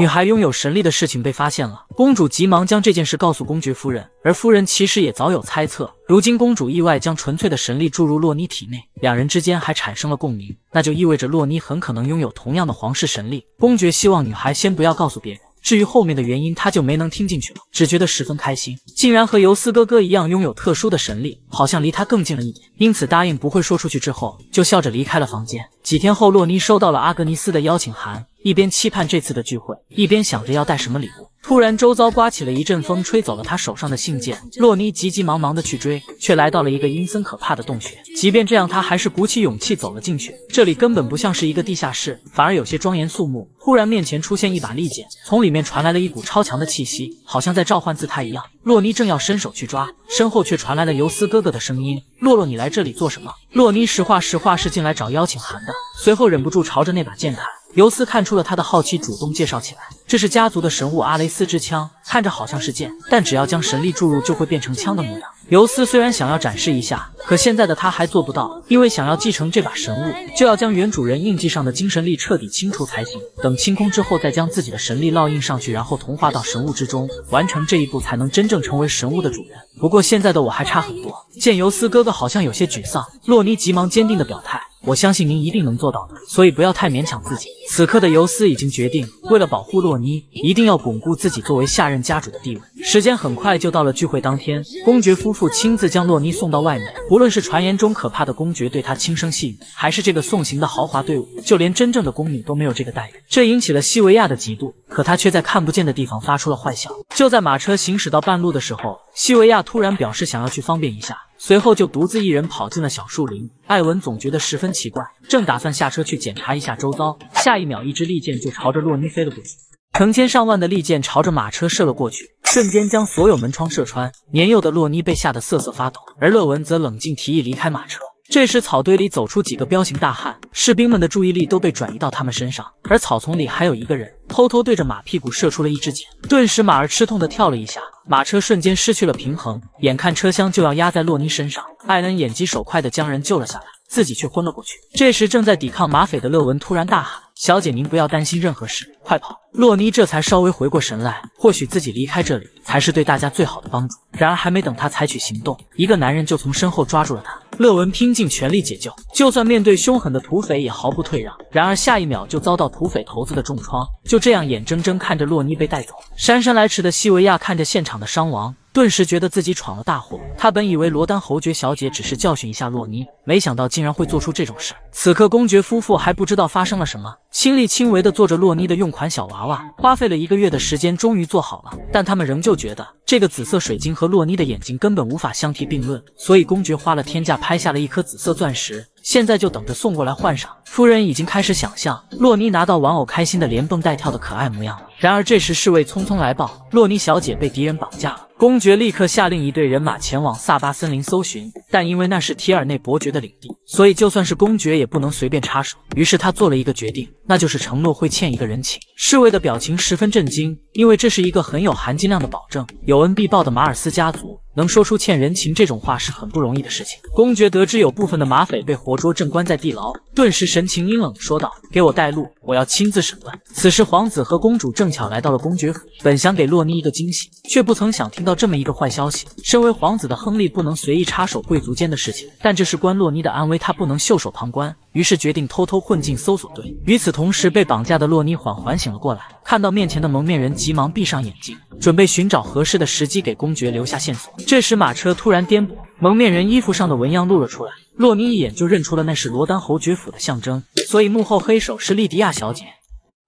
女孩拥有神力的事情被发现了，公主急忙将这件事告诉公爵夫人，而夫人其实也早有猜测。如今公主意外将纯粹的神力注入洛妮体内，两人之间还产生了共鸣，那就意味着洛妮很可能拥有同样的皇室神力。公爵希望女孩先不要告诉别人。至于后面的原因，他就没能听进去了，只觉得十分开心，竟然和尤斯哥哥一样拥有特殊的神力，好像离他更近了一点，因此答应不会说出去。之后就笑着离开了房间。几天后，洛妮收到了阿格尼斯的邀请函，一边期盼这次的聚会，一边想着要带什么礼物。突然，周遭刮起了一阵风，吹走了他手上的信件。洛尼急急忙忙的去追，却来到了一个阴森可怕的洞穴。即便这样，他还是鼓起勇气走了进去。这里根本不像是一个地下室，反而有些庄严肃穆。突然，面前出现一把利剑，从里面传来了一股超强的气息，好像在召唤自他一样。洛尼正要伸手去抓，身后却传来了尤斯哥哥的声音：“洛洛，你来这里做什么？”洛尼实话实话，是进来找邀请函的。随后忍不住朝着那把剑看。尤斯看出了他的好奇，主动介绍起来：“这是家族的神物阿雷斯之枪，看着好像是剑，但只要将神力注入，就会变成枪的模样。”尤斯虽然想要展示一下，可现在的他还做不到，因为想要继承这把神物，就要将原主人印记上的精神力彻底清除才行。等清空之后，再将自己的神力烙印上去，然后同化到神物之中，完成这一步，才能真正成为神物的主人。不过现在的我还差很多。见尤斯哥哥好像有些沮丧，洛尼急忙坚定的表态。我相信您一定能做到的，所以不要太勉强自己。此刻的尤斯已经决定，为了保护洛妮，一定要巩固自己作为下任家主的地位。时间很快就到了聚会当天，公爵夫妇亲自将洛妮送到外面。不论是传言中可怕的公爵对她轻声细语，还是这个送行的豪华队伍，就连真正的宫女都没有这个待遇，这引起了西维亚的嫉妒。可他却在看不见的地方发出了坏笑。就在马车行驶到半路的时候，西维亚突然表示想要去方便一下。随后就独自一人跑进了小树林。艾文总觉得十分奇怪，正打算下车去检查一下周遭，下一秒，一支利箭就朝着洛尼飞了过去。成千上万的利箭朝着马车射了过去，瞬间将所有门窗射穿。年幼的洛尼被吓得瑟瑟发抖，而乐文则冷静提议离开马车。这时，草堆里走出几个彪形大汉，士兵们的注意力都被转移到他们身上，而草丛里还有一个人偷偷对着马屁股射出了一支箭，顿时马儿吃痛的跳了一下，马车瞬间失去了平衡，眼看车厢就要压在洛尼身上，艾恩眼疾手快的将人救了下来，自己却昏了过去。这时，正在抵抗马匪的乐文突然大喊：“小姐，您不要担心任何事，快跑！”洛尼这才稍微回过神来，或许自己离开这里才是对大家最好的帮助。然而，还没等他采取行动，一个男人就从身后抓住了他。乐文拼尽全力解救，就算面对凶狠的土匪也毫不退让。然而下一秒就遭到土匪头子的重创，就这样眼睁睁看着洛妮被带走。姗姗来迟的西维亚看着现场的伤亡，顿时觉得自己闯了大祸。他本以为罗丹侯爵小姐只是教训一下洛妮，没想到竟然会做出这种事。此刻公爵夫妇还不知道发生了什么，亲力亲为的做着洛妮的用款小娃娃，花费了一个月的时间，终于做好了。但他们仍旧觉得这个紫色水晶和洛妮的眼睛根本无法相提并论，所以公爵花了天价拍下了一颗紫色钻石。现在就等着送过来换上。夫人已经开始想象洛妮拿到玩偶开心的连蹦带跳的可爱模样了。然而这时侍卫匆匆来报，洛妮小姐被敌人绑架了。公爵立刻下令一队人马前往萨巴森林搜寻，但因为那是提尔内伯爵的领地，所以就算是公爵也不能随便插手。于是他做了一个决定，那就是承诺会欠一个人情。侍卫的表情十分震惊，因为这是一个很有含金量的保证，有恩必报的马尔斯家族。能说出欠人情这种话是很不容易的事情。公爵得知有部分的马匪被活捉，正关在地牢，顿时神情阴冷，说道：“给我带路，我要亲自审问。”此时，皇子和公主正巧来到了公爵府，本想给洛妮一个惊喜，却不曾想听到这么一个坏消息。身为皇子的亨利不能随意插手贵族间的事情，但这事关洛妮的安危，他不能袖手旁观。于是决定偷偷混进搜索队。与此同时，被绑架的洛妮缓缓醒了过来，看到面前的蒙面人，急忙闭上眼睛，准备寻找合适的时机给公爵留下线索。这时，马车突然颠簸，蒙面人衣服上的纹样露了出来。洛妮一眼就认出了那是罗丹侯爵府的象征，所以幕后黑手是莉迪亚小姐。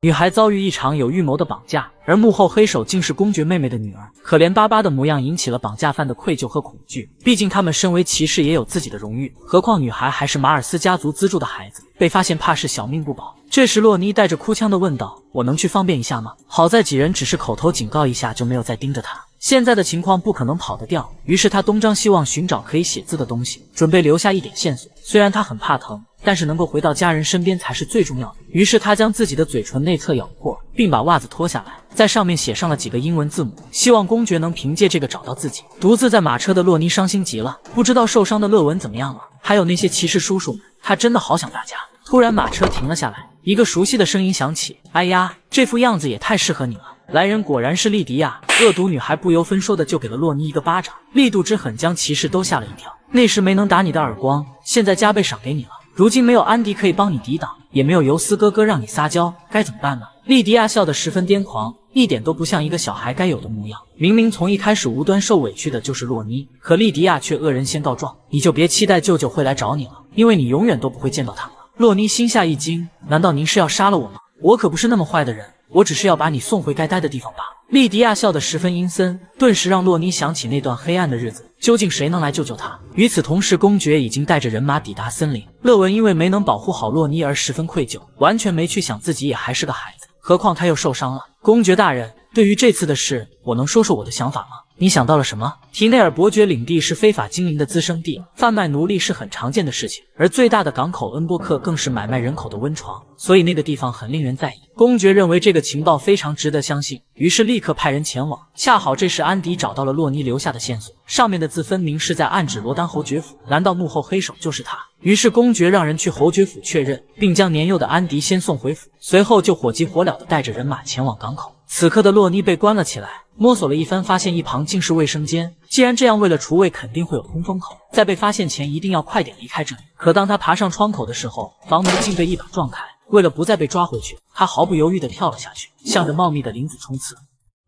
女孩遭遇一场有预谋的绑架，而幕后黑手竟是公爵妹妹的女儿，可怜巴巴的模样引起了绑架犯的愧疚和恐惧。毕竟他们身为骑士，也有自己的荣誉，何况女孩还是马尔斯家族资助的孩子，被发现怕是小命不保。这时，洛妮带着哭腔的问道：“我能去方便一下吗？”好在几人只是口头警告一下，就没有再盯着他。现在的情况不可能跑得掉，于是他东张西望寻找可以写字的东西，准备留下一点线索。虽然他很怕疼。但是能够回到家人身边才是最重要的。于是他将自己的嘴唇内侧咬破，并把袜子脱下来，在上面写上了几个英文字母，希望公爵能凭借这个找到自己。独自在马车的洛妮伤心极了，不知道受伤的乐文怎么样了。还有那些骑士叔叔们，他真的好想大家。突然，马车停了下来，一个熟悉的声音响起：“哎呀，这副样子也太适合你了。”来人果然是莉迪亚。恶毒女孩不由分说的就给了洛妮一个巴掌，力度之狠，将骑士都吓了一跳。那时没能打你的耳光，现在加倍赏给你了。如今没有安迪可以帮你抵挡，也没有尤斯哥哥让你撒娇，该怎么办呢？莉迪亚笑得十分癫狂，一点都不像一个小孩该有的模样。明明从一开始无端受委屈的就是洛妮，可莉迪亚却恶人先告状。你就别期待舅舅会来找你了，因为你永远都不会见到他们了。洛妮心下一惊，难道您是要杀了我吗？我可不是那么坏的人，我只是要把你送回该待的地方罢了。莉迪亚笑得十分阴森，顿时让洛妮想起那段黑暗的日子。究竟谁能来救救她？与此同时，公爵已经带着人马抵达森林。乐文因为没能保护好洛妮而十分愧疚，完全没去想自己也还是个孩子，何况他又受伤了。公爵大人，对于这次的事，我能说说我的想法吗？你想到了什么？提内尔伯爵领地是非法经营的滋生地，贩卖奴隶是很常见的事情，而最大的港口恩波克更是买卖人口的温床，所以那个地方很令人在意。公爵认为这个情报非常值得相信，于是立刻派人前往。恰好这时安迪找到了洛妮留下的线索，上面的字分明是在暗指罗丹侯爵府，难道幕后黑手就是他？于是公爵让人去侯爵府确认，并将年幼的安迪先送回府，随后就火急火燎地带着人马前往港口。此刻的洛妮被关了起来。摸索了一番，发现一旁竟是卫生间。既然这样，为了除味，肯定会有通风口。在被发现前，一定要快点离开这里。可当他爬上窗口的时候，房门竟被一把撞开。为了不再被抓回去，他毫不犹豫地跳了下去，向着茂密的林子冲刺。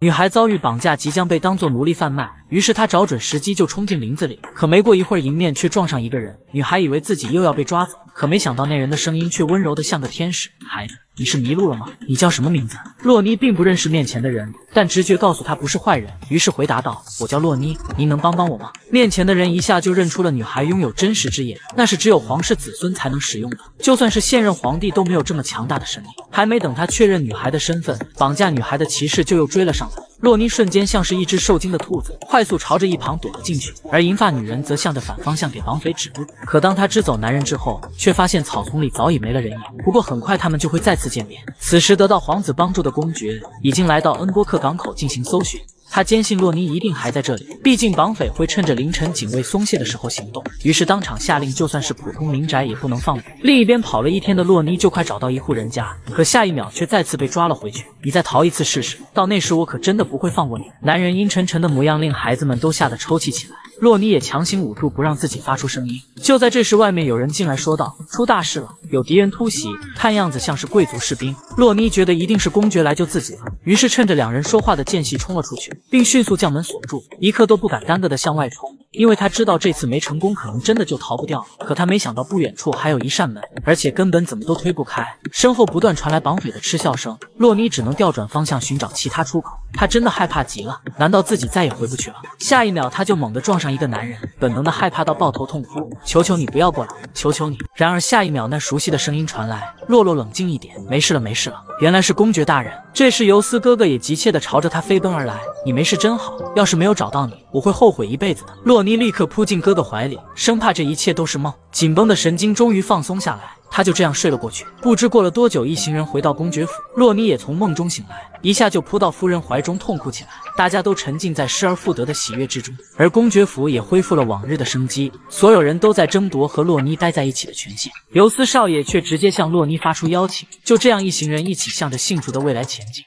女孩遭遇绑架，即将被当作奴隶贩卖，于是她找准时机就冲进林子里。可没过一会儿，迎面却撞上一个人。女孩以为自己又要被抓走，可没想到那人的声音却温柔的像个天使。孩子。你是迷路了吗？你叫什么名字？洛妮并不认识面前的人，但直觉告诉她不是坏人，于是回答道：“我叫洛妮，您能帮帮我吗？”面前的人一下就认出了女孩拥有真实之眼，那是只有皇室子孙才能使用的，就算是现任皇帝都没有这么强大的神力。还没等他确认女孩的身份，绑架女孩的骑士就又追了上来。洛妮瞬间像是一只受惊的兔子，快速朝着一旁躲了进去，而银发女人则向着反方向给绑匪指路。可当她支走男人之后，却发现草丛里早已没了人影。不过很快他们就会再次。见面。此时得到皇子帮助的公爵已经来到恩波克港口进行搜寻。他坚信洛妮一定还在这里，毕竟绑匪会趁着凌晨警卫松懈的时候行动。于是当场下令，就算是普通民宅也不能放过。另一边跑了一天的洛妮就快找到一户人家，可下一秒却再次被抓了回去。你再逃一次试试，到那时我可真的不会放过你。男人阴沉沉的模样令孩子们都吓得抽泣起来。洛妮也强行捂住，不让自己发出声音。就在这时，外面有人进来说道：“出大事了，有敌人突袭，看样子像是贵族士兵。”洛妮觉得一定是公爵来救自己了，于是趁着两人说话的间隙冲了出去，并迅速将门锁住，一刻都不敢耽搁的向外冲。因为他知道这次没成功，可能真的就逃不掉了。可他没想到不远处还有一扇门，而且根本怎么都推不开。身后不断传来绑匪的嗤笑声，洛尼只能调转方向寻找其他出口。他真的害怕极了，难道自己再也回不去了？下一秒他就猛地撞上一个男人，本能的害怕到抱头痛哭：“求求你不要过来，求求你！”然而下一秒那熟悉的声音传来：“洛洛，冷静一点，没事了，没事了。”原来是公爵大人。这时尤斯哥哥也急切地朝着他飞奔而来：“你没事真好，要是没有找到你，我会后悔一辈子的。”洛尼立刻扑进哥哥怀里，生怕这一切都是梦，紧绷的神经终于放松下来。他就这样睡了过去。不知过了多久，一行人回到公爵府，洛尼也从梦中醒来，一下就扑到夫人怀中痛哭起来。大家都沉浸在失而复得的喜悦之中，而公爵府也恢复了往日的生机。所有人都在争夺和洛尼待在一起的权限。尤斯少爷却直接向洛尼发出邀请，就这样一行人一起向着幸福的未来前进。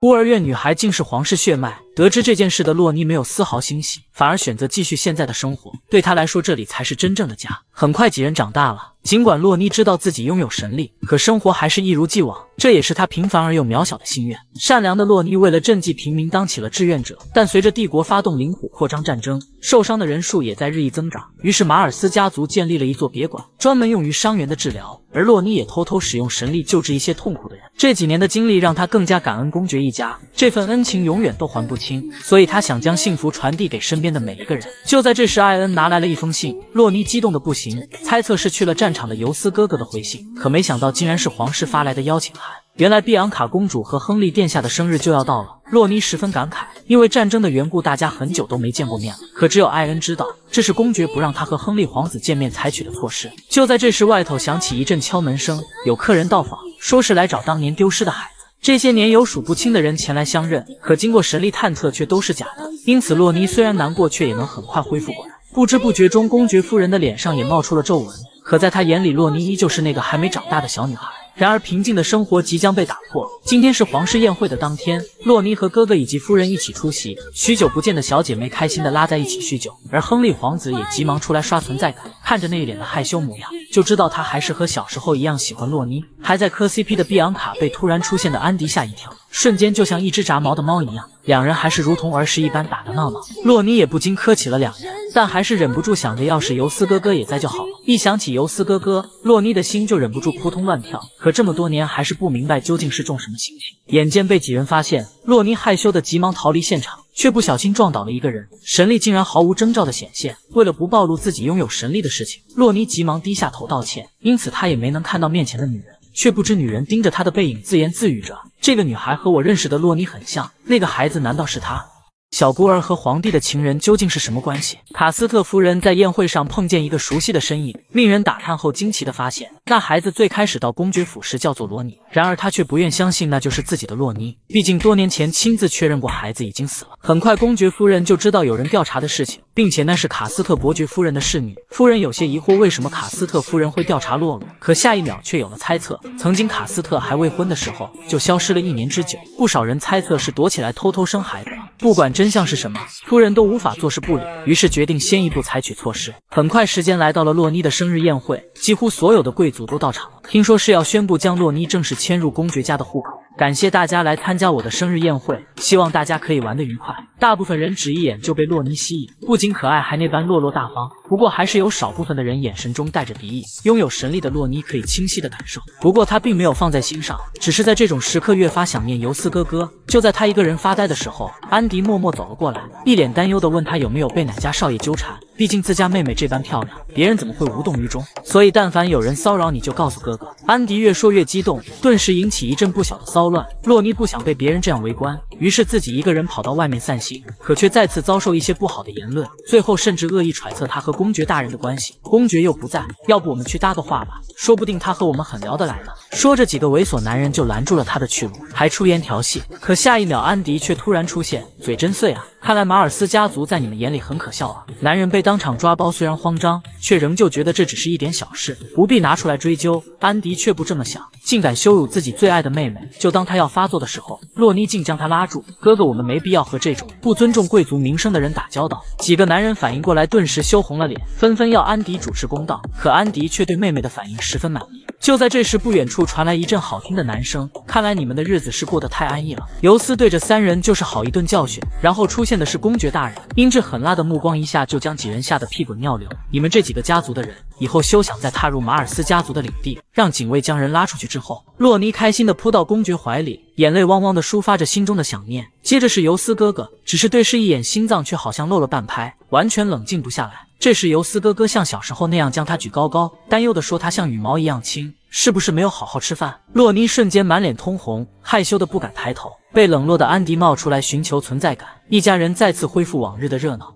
孤儿院女孩竟是皇室血脉。得知这件事的洛尼没有丝毫欣喜，反而选择继续现在的生活。对他来说，这里才是真正的家。很快，几人长大了。尽管洛尼知道自己拥有神力，可生活还是一如既往。这也是他平凡而又渺小的心愿。善良的洛尼为了赈济平民，当起了志愿者。但随着帝国发动灵虎扩张战争，受伤的人数也在日益增长。于是马尔斯家族建立了一座别馆，专门用于伤员的治疗。而洛尼也偷偷使用神力救治一些痛苦的人。这几年的经历让他更加感恩公爵一家，这份恩情永远都还不清。所以他想将幸福传递给身边的每一个人。就在这时，艾恩拿来了一封信，洛尼激动的不行，猜测是去了战场的尤斯哥哥的回信，可没想到竟然是皇室发来的邀请函。原来碧昂卡公主和亨利殿下的生日就要到了，洛尼十分感慨，因为战争的缘故，大家很久都没见过面了。可只有艾恩知道，这是公爵不让他和亨利皇子见面采取的措施。就在这时，外头响起一阵敲门声，有客人到访，说是来找当年丢失的孩子。这些年有数不清的人前来相认，可经过神力探测，却都是假的。因此，洛尼虽然难过，却也能很快恢复过来。不知不觉中，公爵夫人的脸上也冒出了皱纹。可在他眼里，洛尼依旧是那个还没长大的小女孩。然而，平静的生活即将被打破。今天是皇室宴会的当天，洛尼和哥哥以及夫人一起出席。许久不见的小姐妹开心的拉在一起叙旧，而亨利皇子也急忙出来刷存在感。看着那一脸的害羞模样，就知道他还是和小时候一样喜欢洛尼。还在磕 CP 的碧昂卡被突然出现的安迪吓一跳，瞬间就像一只炸毛的猫一样。两人还是如同儿时一般打打闹闹，洛尼也不禁磕起了两人，但还是忍不住想着，要是尤斯哥哥也在就好了。一想起尤斯哥哥，洛尼的心就忍不住扑通乱跳。可这么多年，还是不明白究竟是中什么心情。眼见被几人发现，洛尼害羞的急忙逃离现场，却不小心撞倒了一个人，神力竟然毫无征兆的显现。为了不暴露自己拥有神力的事情，洛尼急忙低下头道歉，因此他也没能看到面前的女人。却不知女人盯着他的背影，自言自语着：“这个女孩和我认识的洛尼很像，那个孩子难道是她？”小孤儿和皇帝的情人究竟是什么关系？卡斯特夫人在宴会上碰见一个熟悉的身影，令人打探后惊奇的发现，那孩子最开始到公爵府时叫做罗尼。然而他却不愿相信那就是自己的洛尼，毕竟多年前亲自确认过孩子已经死了。很快，公爵夫人就知道有人调查的事情，并且那是卡斯特伯爵夫人的侍女。夫人有些疑惑，为什么卡斯特夫人会调查洛洛？可下一秒却有了猜测：曾经卡斯特还未婚的时候，就消失了一年之久。不少人猜测是躲起来偷偷生孩子了。不管真相是什么，夫人都无法坐视不理，于是决定先一步采取措施。很快，时间来到了洛妮的生日宴会，几乎所有的贵族都到场了。听说是要宣布将洛妮正式迁入公爵家的户口。感谢大家来参加我的生日宴会，希望大家可以玩得愉快。大部分人只一眼就被洛妮吸引，不仅可爱，还那般落落大方。不过还是有少部分的人眼神中带着敌意。拥有神力的洛妮可以清晰的感受，不过他并没有放在心上，只是在这种时刻越发想念尤斯哥哥。就在他一个人发呆的时候，安迪默默走了过来，一脸担忧的问他有没有被哪家少爷纠缠。毕竟自家妹妹这般漂亮，别人怎么会无动于衷？所以但凡有人骚扰你，就告诉哥哥。安迪越说越激动，顿时引起一阵不小的骚乱。洛妮不想被别人这样围观，于是自己一个人跑到外面散心，可却再次遭受一些不好的言论，最后甚至恶意揣测他和公爵大人的关系。公爵又不在，要不我们去搭个话吧？说不定他和我们很聊得来呢。说着，几个猥琐男人就拦住了他的去路，还出言调戏。可下一秒，安迪却突然出现，嘴真碎啊！看来马尔斯家族在你们眼里很可笑啊！男人被当场抓包，虽然慌张，却仍旧觉得这只是一点小事，不必拿出来追究。安迪却不这么想，竟敢羞辱自己最爱的妹妹。就当他要发作的时候，洛妮竟将他拉住：“哥哥，我们没必要和这种不尊重贵族名声的人打交道。”几个男人反应过来，顿时羞红了脸，纷纷要安迪主持公道。可安迪却对妹妹的反应十分满意。就在这时，不远处传来一阵好听的男声：“看来你们的日子是过得太安逸了。”尤斯对着三人就是好一顿教训，然后出。现的是公爵大人，英质狠辣的目光一下就将几人吓得屁滚尿流。你们这几个家族的人，以后休想再踏入马尔斯家族的领地！让警卫将人拉出去之后，洛尼开心的扑到公爵怀里，眼泪汪汪的抒发着心中的想念。接着是尤斯哥哥，只是对视一眼，心脏却好像漏了半拍，完全冷静不下来。这时尤斯哥哥像小时候那样将他举高高，担忧的说他像羽毛一样轻，是不是没有好好吃饭？洛妮瞬间满脸通红，害羞的不敢抬头。被冷落的安迪冒出来寻求存在感，一家人再次恢复往日的热闹。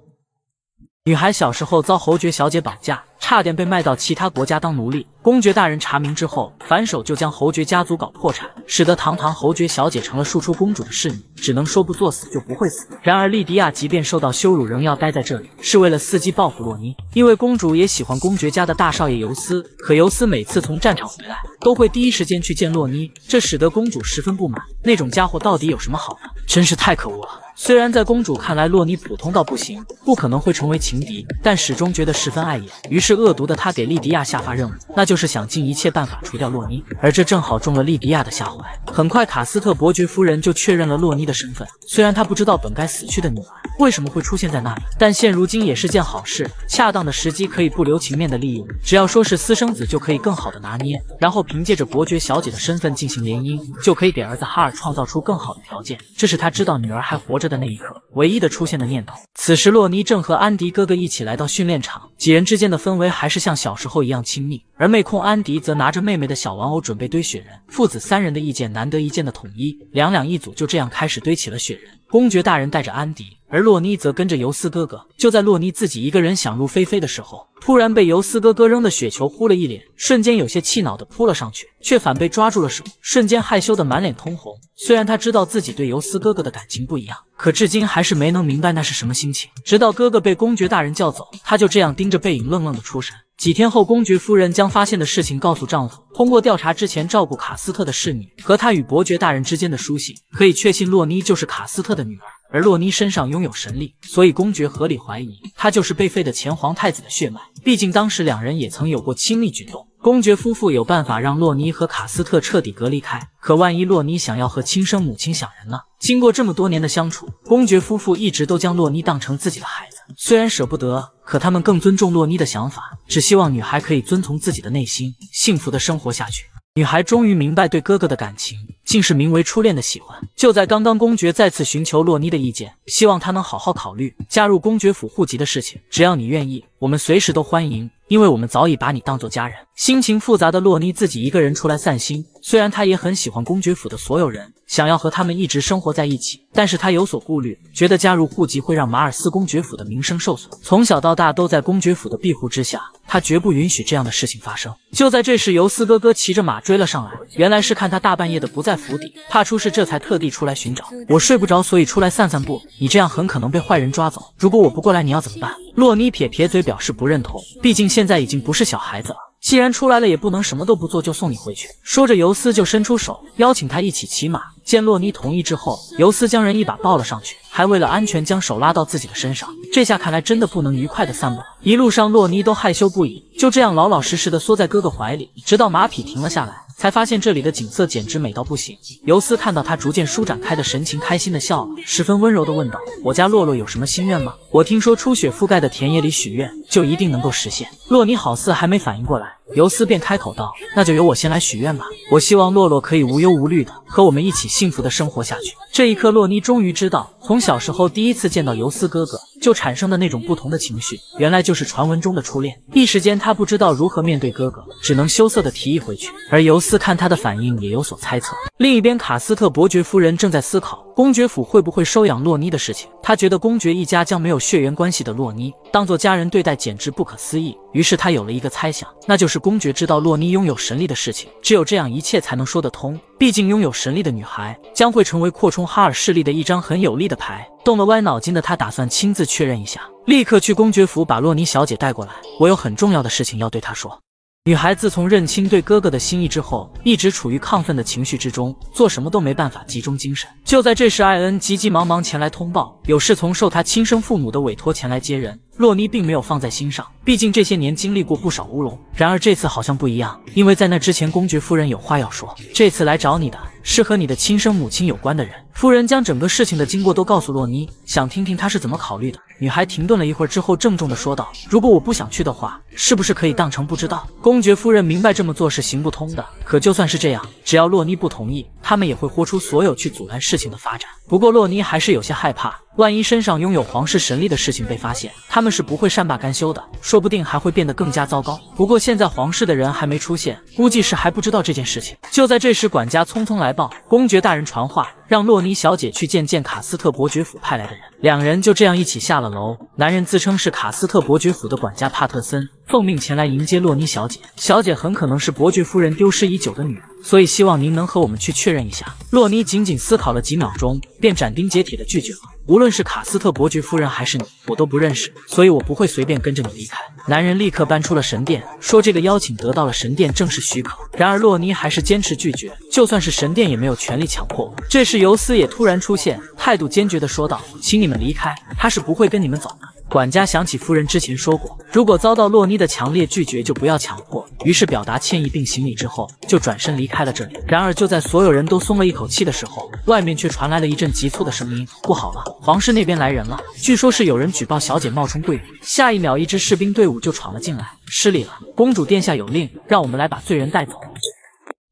女孩小时候遭侯爵小姐绑架。差点被卖到其他国家当奴隶。公爵大人查明之后，反手就将侯爵家族搞破产，使得堂堂侯爵小姐成了庶出公主的侍女，只能说不作死就不会死。然而莉迪亚即便受到羞辱，仍要待在这里，是为了伺机报复洛尼。因为公主也喜欢公爵家的大少爷尤斯，可尤斯每次从战场回来，都会第一时间去见洛尼，这使得公主十分不满。那种家伙到底有什么好的？真是太可恶了。虽然在公主看来，洛尼普通到不行，不可能会成为情敌，但始终觉得十分碍眼。于是。恶毒的他给莉迪亚下发任务，那就是想尽一切办法除掉洛尼，而这正好中了莉迪亚的下怀。很快，卡斯特伯爵夫人就确认了洛尼的身份。虽然她不知道本该死去的女儿为什么会出现在那里，但现如今也是件好事。恰当的时机可以不留情面的利用，只要说是私生子，就可以更好的拿捏。然后凭借着伯爵小姐的身份进行联姻，就可以给儿子哈尔创造出更好的条件。这是他知道女儿还活着的那一刻唯一的出现的念头。此时，洛尼正和安迪哥哥一起来到训练场，几人之间的氛围。还是像小时候一样亲密，而妹控安迪则拿着妹妹的小玩偶准备堆雪人。父子三人的意见难得一见的统一，两两一组就这样开始堆起了雪人。公爵大人带着安迪，而洛妮则跟着尤斯哥哥。就在洛妮自己一个人想入非非的时候，突然被尤斯哥哥扔的雪球呼了一脸，瞬间有些气恼的扑了上去，却反被抓住了手，瞬间害羞的满脸通红。虽然他知道自己对尤斯哥哥的感情不一样，可至今还是没能明白那是什么心情。直到哥哥被公爵大人叫走，他就这样盯着背影愣愣的出神。几天后，公爵夫人将发现的事情告诉丈夫。通过调查之前照顾卡斯特的侍女和他与伯爵大人之间的书信，可以确信洛妮就是卡斯特的女儿。而洛妮身上拥有神力，所以公爵合理怀疑她就是被废的前皇太子的血脉。毕竟当时两人也曾有过亲密举动。公爵夫妇有办法让洛尼和卡斯特彻底隔离开，可万一洛尼想要和亲生母亲享人呢？经过这么多年的相处，公爵夫妇一直都将洛尼当成自己的孩子，虽然舍不得，可他们更尊重洛尼的想法，只希望女孩可以遵从自己的内心，幸福的生活下去。女孩终于明白，对哥哥的感情竟是名为初恋的喜欢。就在刚刚，公爵再次寻求洛妮的意见，希望她能好好考虑加入公爵府户籍的事情。只要你愿意，我们随时都欢迎，因为我们早已把你当做家人。心情复杂的洛妮自己一个人出来散心，虽然她也很喜欢公爵府的所有人，想要和他们一直生活在一起，但是她有所顾虑，觉得加入户籍会让马尔斯公爵府的名声受损。从小到大都在公爵府的庇护之下，她绝不允许这样的事情发生。就在这时，尤斯哥哥骑着马追了上来，原来是看他大半夜的不在府邸，怕出事，这才特地出来寻找。我睡不着，所以出来散散步。你这样很可能被坏人抓走。如果我不过来，你要怎么办？洛妮撇撇嘴，表示不认同。毕竟现在已经不是小孩子了。既然出来了，也不能什么都不做就送你回去。说着，尤斯就伸出手邀请他一起骑马。见洛妮同意之后，尤斯将人一把抱了上去，还为了安全将手拉到自己的身上。这下看来真的不能愉快的散步了。一路上，洛妮都害羞不已，就这样老老实实的缩在哥哥怀里，直到马匹停了下来。才发现这里的景色简直美到不行。尤斯看到他逐渐舒展开的神情，开心的笑了，十分温柔的问道：“我家洛洛有什么心愿吗？我听说初雪覆盖的田野里许愿，就一定能够实现。”洛尼好似还没反应过来，尤斯便开口道：“那就由我先来许愿吧。我希望洛洛可以无忧无虑的和我们一起幸福的生活下去。”这一刻，洛妮终于知道，从小时候第一次见到尤斯哥哥就产生的那种不同的情绪，原来就是传闻中的初恋。一时间，她不知道如何面对哥哥，只能羞涩的提议回去。而尤斯。看他的反应也有所猜测。另一边，卡斯特伯爵夫人正在思考公爵府会不会收养洛妮的事情。他觉得公爵一家将没有血缘关系的洛妮当做家人对待，简直不可思议。于是他有了一个猜想，那就是公爵知道洛妮拥有神力的事情。只有这样，一切才能说得通。毕竟，拥有神力的女孩将会成为扩充哈尔势力的一张很有力的牌。动了歪脑筋的他，打算亲自确认一下，立刻去公爵府把洛妮小姐带过来。我有很重要的事情要对她说。女孩自从认清对哥哥的心意之后，一直处于亢奋的情绪之中，做什么都没办法集中精神。就在这时，艾恩急急忙忙前来通报，有侍从受他亲生父母的委托前来接人。洛尼并没有放在心上，毕竟这些年经历过不少乌龙。然而这次好像不一样，因为在那之前，公爵夫人有话要说。这次来找你的是和你的亲生母亲有关的人。夫人将整个事情的经过都告诉洛妮，想听听她是怎么考虑的。女孩停顿了一会儿之后，郑重的说道：“如果我不想去的话，是不是可以当成不知道？”公爵夫人明白这么做是行不通的，可就算是这样，只要洛妮不同意，他们也会豁出所有去阻拦事情的发展。不过洛妮还是有些害怕，万一身上拥有皇室神力的事情被发现，他们是不会善罢甘休的，说不定还会变得更加糟糕。不过现在皇室的人还没出现，估计是还不知道这件事情。就在这时，管家匆匆来报，公爵大人传话。让洛妮小姐去见见卡斯特伯爵府派来的人，两人就这样一起下了楼。男人自称是卡斯特伯爵府的管家帕特森，奉命前来迎接洛妮小姐。小姐很可能是伯爵夫人丢失已久的女儿，所以希望您能和我们去确认一下。洛妮仅仅思考了几秒钟，便斩钉截铁地拒绝了。无论是卡斯特伯爵夫人还是你，我都不认识，所以我不会随便跟着你离开。男人立刻搬出了神殿，说这个邀请得到了神殿正式许可。然而洛妮还是坚持拒绝，就算是神殿也没有权利强迫我。这时尤斯也突然出现，态度坚决地说道：“请你们离开，他是不会跟你们走的。”管家想起夫人之前说过，如果遭到洛妮的强烈拒绝，就不要强迫。于是表达歉意并行礼之后，就转身离开了这里。然而就在所有人都松了一口气的时候，外面却传来了一阵急促的声音：“不好了，皇室那边来人了！据说是有人举报小姐冒充贵人。”下一秒，一支士兵队伍就闯了进来：“失礼了，公主殿下有令，让我们来把罪人带走。”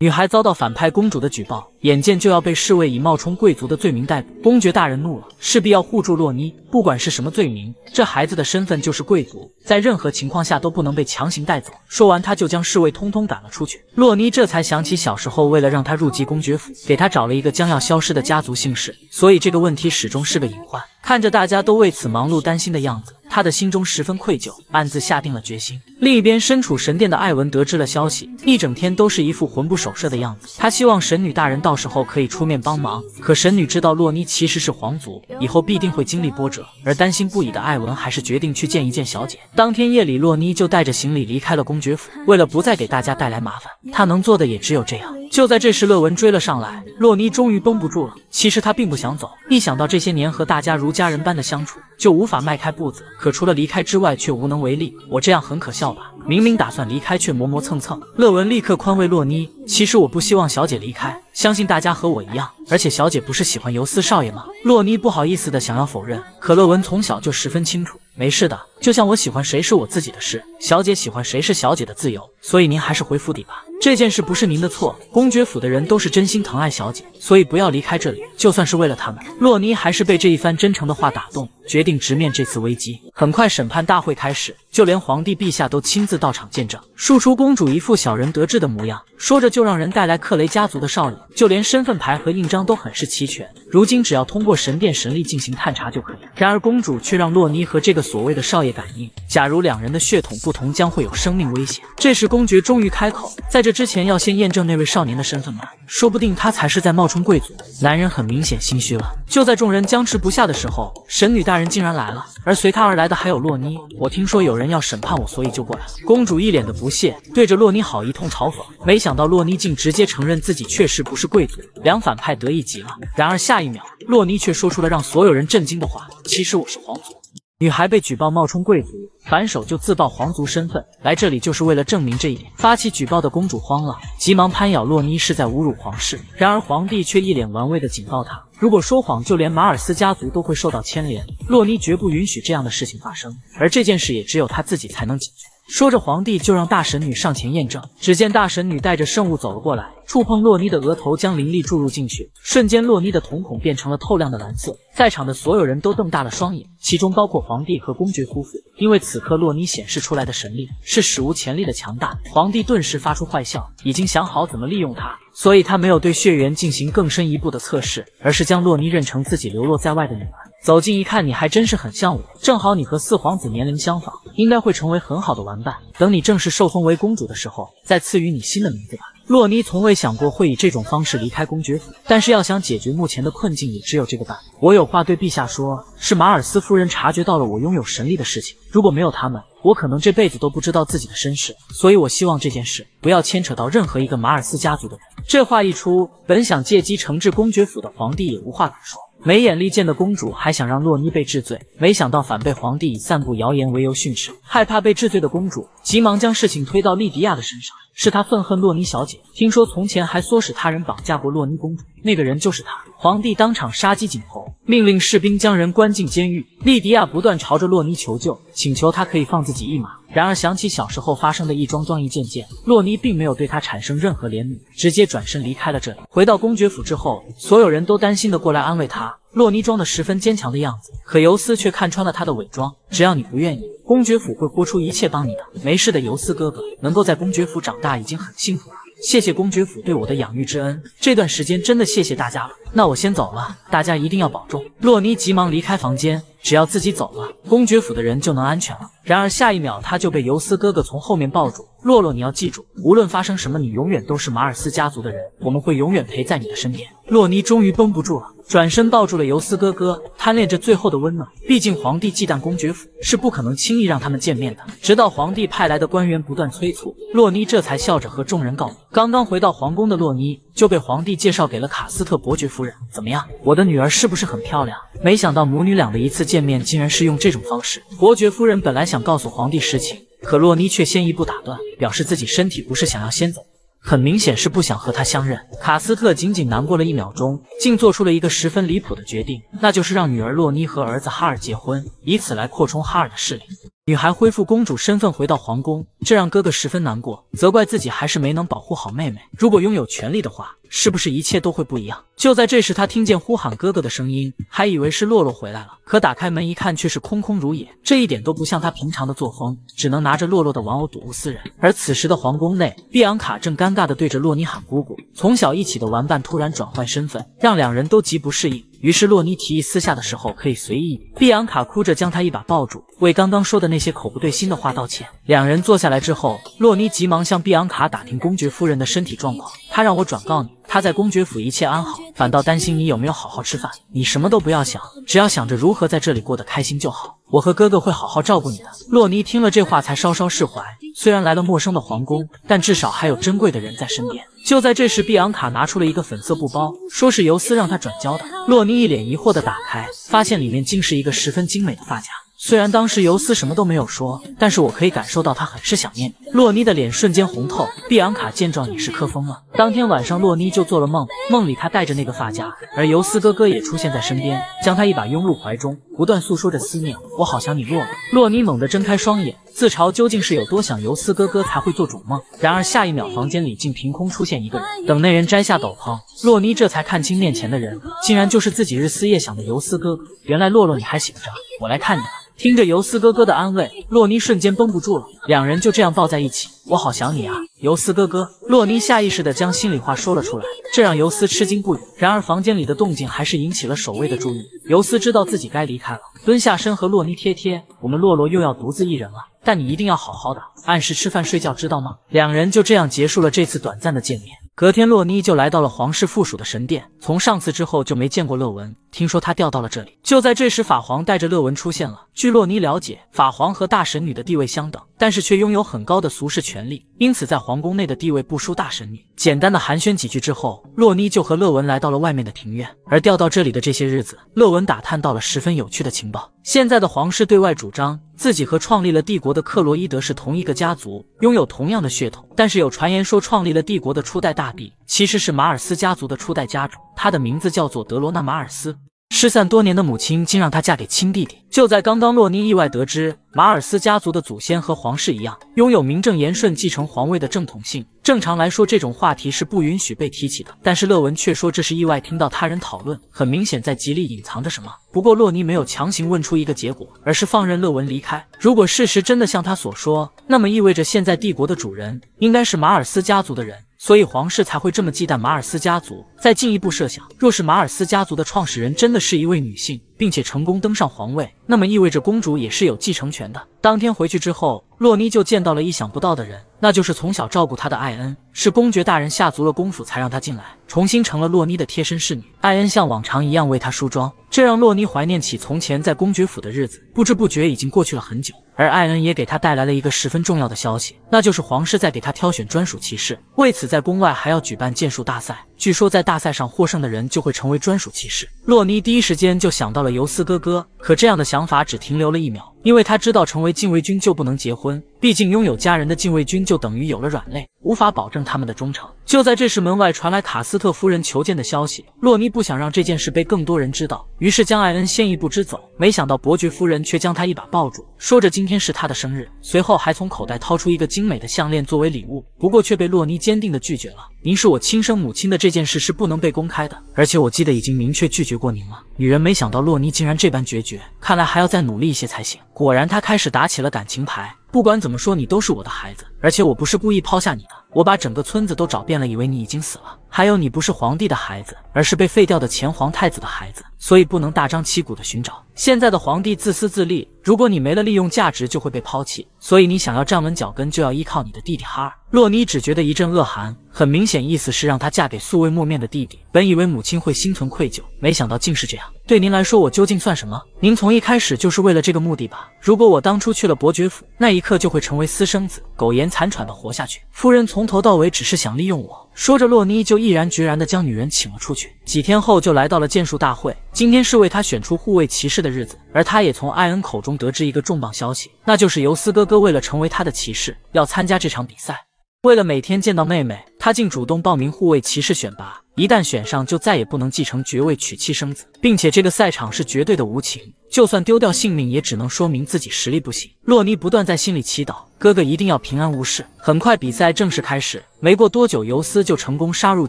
女孩遭到反派公主的举报，眼见就要被侍卫以冒充贵族的罪名逮捕。公爵大人怒了，势必要护住洛妮，不管是什么罪名，这孩子的身份就是贵族，在任何情况下都不能被强行带走。说完，他就将侍卫通通赶了出去。洛妮这才想起小时候为了让他入籍公爵府，给他找了一个将要消失的家族姓氏，所以这个问题始终是个隐患。看着大家都为此忙碌担心的样子。他的心中十分愧疚，暗自下定了决心。另一边，身处神殿的艾文得知了消息，一整天都是一副魂不守舍的样子。他希望神女大人到时候可以出面帮忙，可神女知道洛妮其实是皇族，以后必定会经历波折，而担心不已的艾文还是决定去见一见小姐。当天夜里，洛妮就带着行李离开了公爵府，为了不再给大家带来麻烦，他能做的也只有这样。就在这时，乐文追了上来，洛妮终于绷不住了。其实他并不想走，一想到这些年和大家如家人般的相处，就无法迈开步子。可除了离开之外，却无能为力。我这样很可笑吧？明明打算离开，却磨磨蹭蹭。乐文立刻宽慰洛妮：“其实我不希望小姐离开，相信大家和我一样。而且小姐不是喜欢游斯少爷吗？”洛妮不好意思的想要否认，可乐文从小就十分清楚，没事的。就像我喜欢谁是我自己的事，小姐喜欢谁是小姐的自由。所以您还是回府邸吧。这件事不是您的错，公爵府的人都是真心疼爱小姐，所以不要离开这里。就算是为了他们，洛妮还是被这一番真诚的话打动，决定直面这次危机。很快，审判大会开始，就连皇帝陛下都亲自到场见证。庶出公主一副小人得志的模样，说着就让人带来克雷家族的少爷，就连身份牌和印章都很是齐全。如今只要通过神殿神力进行探查就可以。然而公主却让洛妮和这个所谓的少爷感应，假如两人的血统不同，将会有生命危险。这时公爵终于开口，在这之前要先验证那位少年的身份吗？说不定他才是在冒充贵族。男人很明显心虚了。就在众人僵持不下的时候，神女大人竟然来了，而随她而来的还有洛妮。我听说有人要审判我，所以就过来了。公主一脸的不屑，对着洛妮好一通嘲讽。没想到洛妮竟直接承认自己确实不是贵族，两反派得意极了。然而下一秒，洛妮却说出了让所有人震惊的话：其实我是皇族。女孩被举报冒充贵族，反手就自曝皇族身份，来这里就是为了证明这一点。发起举报的公主慌了，急忙攀咬洛妮是在侮辱皇室。然而皇帝却一脸玩味的警告她，如果说谎，就连马尔斯家族都会受到牵连，洛妮绝不允许这样的事情发生，而这件事也只有她自己才能解决。说着，皇帝就让大神女上前验证。只见大神女带着圣物走了过来，触碰洛妮的额头，将灵力注入进去，瞬间洛妮的瞳孔变成了透亮的蓝色。在场的所有人都瞪大了双眼，其中包括皇帝和公爵夫妇，因为此刻洛妮显示出来的神力是史无前例的强大。皇帝顿时发出坏笑，已经想好怎么利用她，所以他没有对血缘进行更深一步的测试，而是将洛妮认成自己流落在外的女儿。走近一看，你还真是很像我。正好你和四皇子年龄相仿，应该会成为很好的玩伴。等你正式受封为公主的时候，再赐予你新的名字吧。洛妮从未想过会以这种方式离开公爵府，但是要想解决目前的困境，也只有这个办法。我有话对陛下说，是马尔斯夫人察觉到了我拥有神力的事情。如果没有他们，我可能这辈子都不知道自己的身世。所以我希望这件事不要牵扯到任何一个马尔斯家族的人。这话一出，本想借机惩治公爵府的皇帝也无话可说。没眼力见的公主还想让洛妮被治罪，没想到反被皇帝以散布谣言为由训斥。害怕被治罪的公主急忙将事情推到莉迪亚的身上。是他愤恨洛妮小姐。听说从前还唆使他人绑架过洛妮公主，那个人就是他。皇帝当场杀鸡儆猴，命令士兵将人关进监狱。莉迪亚不断朝着洛妮求救，请求他可以放自己一马。然而想起小时候发生的一桩桩一件件，洛妮并没有对他产生任何怜悯，直接转身离开了这里。回到公爵府之后，所有人都担心的过来安慰他。洛妮装得十分坚强的样子，可尤斯却看穿了他的伪装。只要你不愿意，公爵府会豁出一切帮你的。没事的，尤斯哥哥，能够在公爵府长大已经很幸福了。谢谢公爵府对我的养育之恩，这段时间真的谢谢大家了。那我先走了，大家一定要保重。洛妮急忙离开房间。只要自己走了，公爵府的人就能安全了。然而下一秒，他就被尤斯哥哥从后面抱住。洛洛，你要记住，无论发生什么，你永远都是马尔斯家族的人，我们会永远陪在你的身边。洛妮终于绷不住了，转身抱住了尤斯哥哥，贪恋着最后的温暖。毕竟皇帝忌惮公爵府，是不可能轻易让他们见面的。直到皇帝派来的官员不断催促，洛妮这才笑着和众人告别。刚刚回到皇宫的洛妮就被皇帝介绍给了卡斯特伯爵夫人。怎么样，我的女儿是不是很漂亮？没想到母女俩的一次见面竟然是用这种方式。伯爵夫人本来想告诉皇帝实情，可洛妮却先一步打断，表示自己身体不适，想要先走。很明显是不想和他相认。卡斯特仅仅难过了一秒钟，竟做出了一个十分离谱的决定，那就是让女儿洛妮和儿子哈尔结婚，以此来扩充哈尔的势力。女孩恢复公主身份，回到皇宫，这让哥哥十分难过，责怪自己还是没能保护好妹妹。如果拥有权力的话。是不是一切都会不一样？就在这时，他听见呼喊哥哥的声音，还以为是洛洛回来了。可打开门一看，却是空空如也，这一点都不像他平常的作风，只能拿着洛洛的玩偶睹物思人。而此时的皇宫内，碧昂卡正尴尬地对着洛妮喊姑姑。从小一起的玩伴突然转换身份，让两人都极不适应。于是洛妮提议私下的时候可以随意一点。碧昂卡哭着将他一把抱住，为刚刚说的那些口不对心的话道歉。两人坐下来之后，洛妮急忙向碧昂卡打听公爵夫人的身体状况。他让我转告你，他在公爵府一切安好，反倒担心你有没有好好吃饭。你什么都不要想，只要想着如何在这里过得开心就好。我和哥哥会好好照顾你的。洛妮听了这话才稍稍释怀。虽然来了陌生的皇宫，但至少还有珍贵的人在身边。就在这时，碧昂卡拿出了一个粉色布包，说是尤斯让他转交的。洛妮一脸疑惑地打开，发现里面竟是一个十分精美的发夹。虽然当时尤斯什么都没有说，但是我可以感受到他很是想念你。洛妮的脸瞬间红透，碧昂卡见状也是磕疯了。当天晚上，洛妮就做了梦，梦里她戴着那个发夹，而尤斯哥哥也出现在身边，将她一把拥入怀中，不断诉说着思念。我好想你，洛洛。妮猛地睁开双眼，自嘲究竟是有多想游斯哥哥才会做主梦。然而下一秒，房间里竟凭空出现一个人。等那人摘下斗篷，洛妮这才看清面前的人，竟然就是自己日思夜想的游斯哥哥。原来洛洛你还醒着，我来看你了。听着游斯哥哥的安慰，洛妮瞬间绷不住了，两人就这样抱在一起。我好想你啊，游斯哥哥。洛妮下意识地将心里话说了出来，这让游斯吃惊不已。然而房间里的动静还是引起了守卫的注意。游斯知道自己该离开了，蹲下身和洛妮贴贴。我们洛洛又要独自一人了，但你一定要好好的，按时吃饭睡觉，知道吗？两人就这样结束了这次短暂的见面。隔天，洛妮就来到了皇室附属的神殿。从上次之后就没见过乐文，听说他调到了这里。就在这时，法皇带着乐文出现了。据洛妮了解，法皇和大神女的地位相等，但是却拥有很高的俗世权利，因此在皇宫内的地位不输大神女。简单的寒暄几句之后，洛妮就和乐文来到了外面的庭院。而调到这里的这些日子，乐文打探到了十分有趣的情报。现在的皇室对外主张。自己和创立了帝国的克罗伊德是同一个家族，拥有同样的血统。但是有传言说，创立了帝国的初代大帝其实是马尔斯家族的初代家主，他的名字叫做德罗纳马尔斯。失散多年的母亲竟让她嫁给亲弟弟。就在刚刚，洛妮意外得知马尔斯家族的祖先和皇室一样，拥有名正言顺继承皇位的正统性。正常来说，这种话题是不允许被提起的。但是乐文却说这是意外听到他人讨论，很明显在极力隐藏着什么。不过洛妮没有强行问出一个结果，而是放任乐文离开。如果事实真的像他所说，那么意味着现在帝国的主人应该是马尔斯家族的人。所以皇室才会这么忌惮马尔斯家族。再进一步设想，若是马尔斯家族的创始人真的是一位女性，并且成功登上皇位，那么意味着公主也是有继承权的。当天回去之后，洛妮就见到了意想不到的人，那就是从小照顾她的艾恩。是公爵大人下足了功夫才让她进来，重新成了洛妮的贴身侍女。艾恩像往常一样为她梳妆，这让洛妮怀念起从前在公爵府的日子。不知不觉已经过去了很久。而艾恩也给他带来了一个十分重要的消息，那就是皇室在给他挑选专属骑士，为此在宫外还要举办剑术大赛。据说在大赛上获胜的人就会成为专属骑士。洛尼第一时间就想到了尤斯哥哥，可这样的想法只停留了一秒，因为他知道成为禁卫军就不能结婚，毕竟拥有家人的禁卫军就等于有了软肋，无法保证他们的忠诚。就在这时，门外传来卡斯特夫人求见的消息。洛尼不想让这件事被更多人知道，于是将艾恩先一步支走。没想到伯爵夫人却将他一把抱住，说着今天是他的生日，随后还从口袋掏出一个精美的项链作为礼物，不过却被洛尼坚定的拒绝了。您是我亲生母亲的这这件事是不能被公开的，而且我记得已经明确拒绝过您了。女人没想到洛尼竟然这般决绝，看来还要再努力一些才行。果然，他开始打起了感情牌。不管怎么说，你都是我的孩子，而且我不是故意抛下你的。我把整个村子都找遍了，以为你已经死了。还有，你不是皇帝的孩子，而是被废掉的前皇太子的孩子，所以不能大张旗鼓的寻找。现在的皇帝自私自利，如果你没了利用价值，就会被抛弃。所以你想要站稳脚跟，就要依靠你的弟弟哈尔。洛尼只觉得一阵恶寒，很明显意思是让她嫁给素未谋面的弟弟。本以为母亲会心存愧疚，没想到竟是这样。对您来说，我究竟算什么？您从一开始就是为了这个目的吧？如果我当初去了伯爵府，那一刻就会成为私生子，苟延残喘的活下去。夫人从头到尾只是想利用我。说着，洛妮就毅然决然地将女人请了出去。几天后，就来到了剑术大会。今天是为他选出护卫骑士的日子，而他也从艾恩口中得知一个重磅消息，那就是尤斯哥哥为了成为他的骑士，要参加这场比赛。为了每天见到妹妹，他竟主动报名护卫骑士选拔。一旦选上，就再也不能继承爵位、娶妻生子，并且这个赛场是绝对的无情，就算丢掉性命，也只能说明自己实力不行。洛尼不断在心里祈祷，哥哥一定要平安无事。很快，比赛正式开始。没过多久，尤斯就成功杀入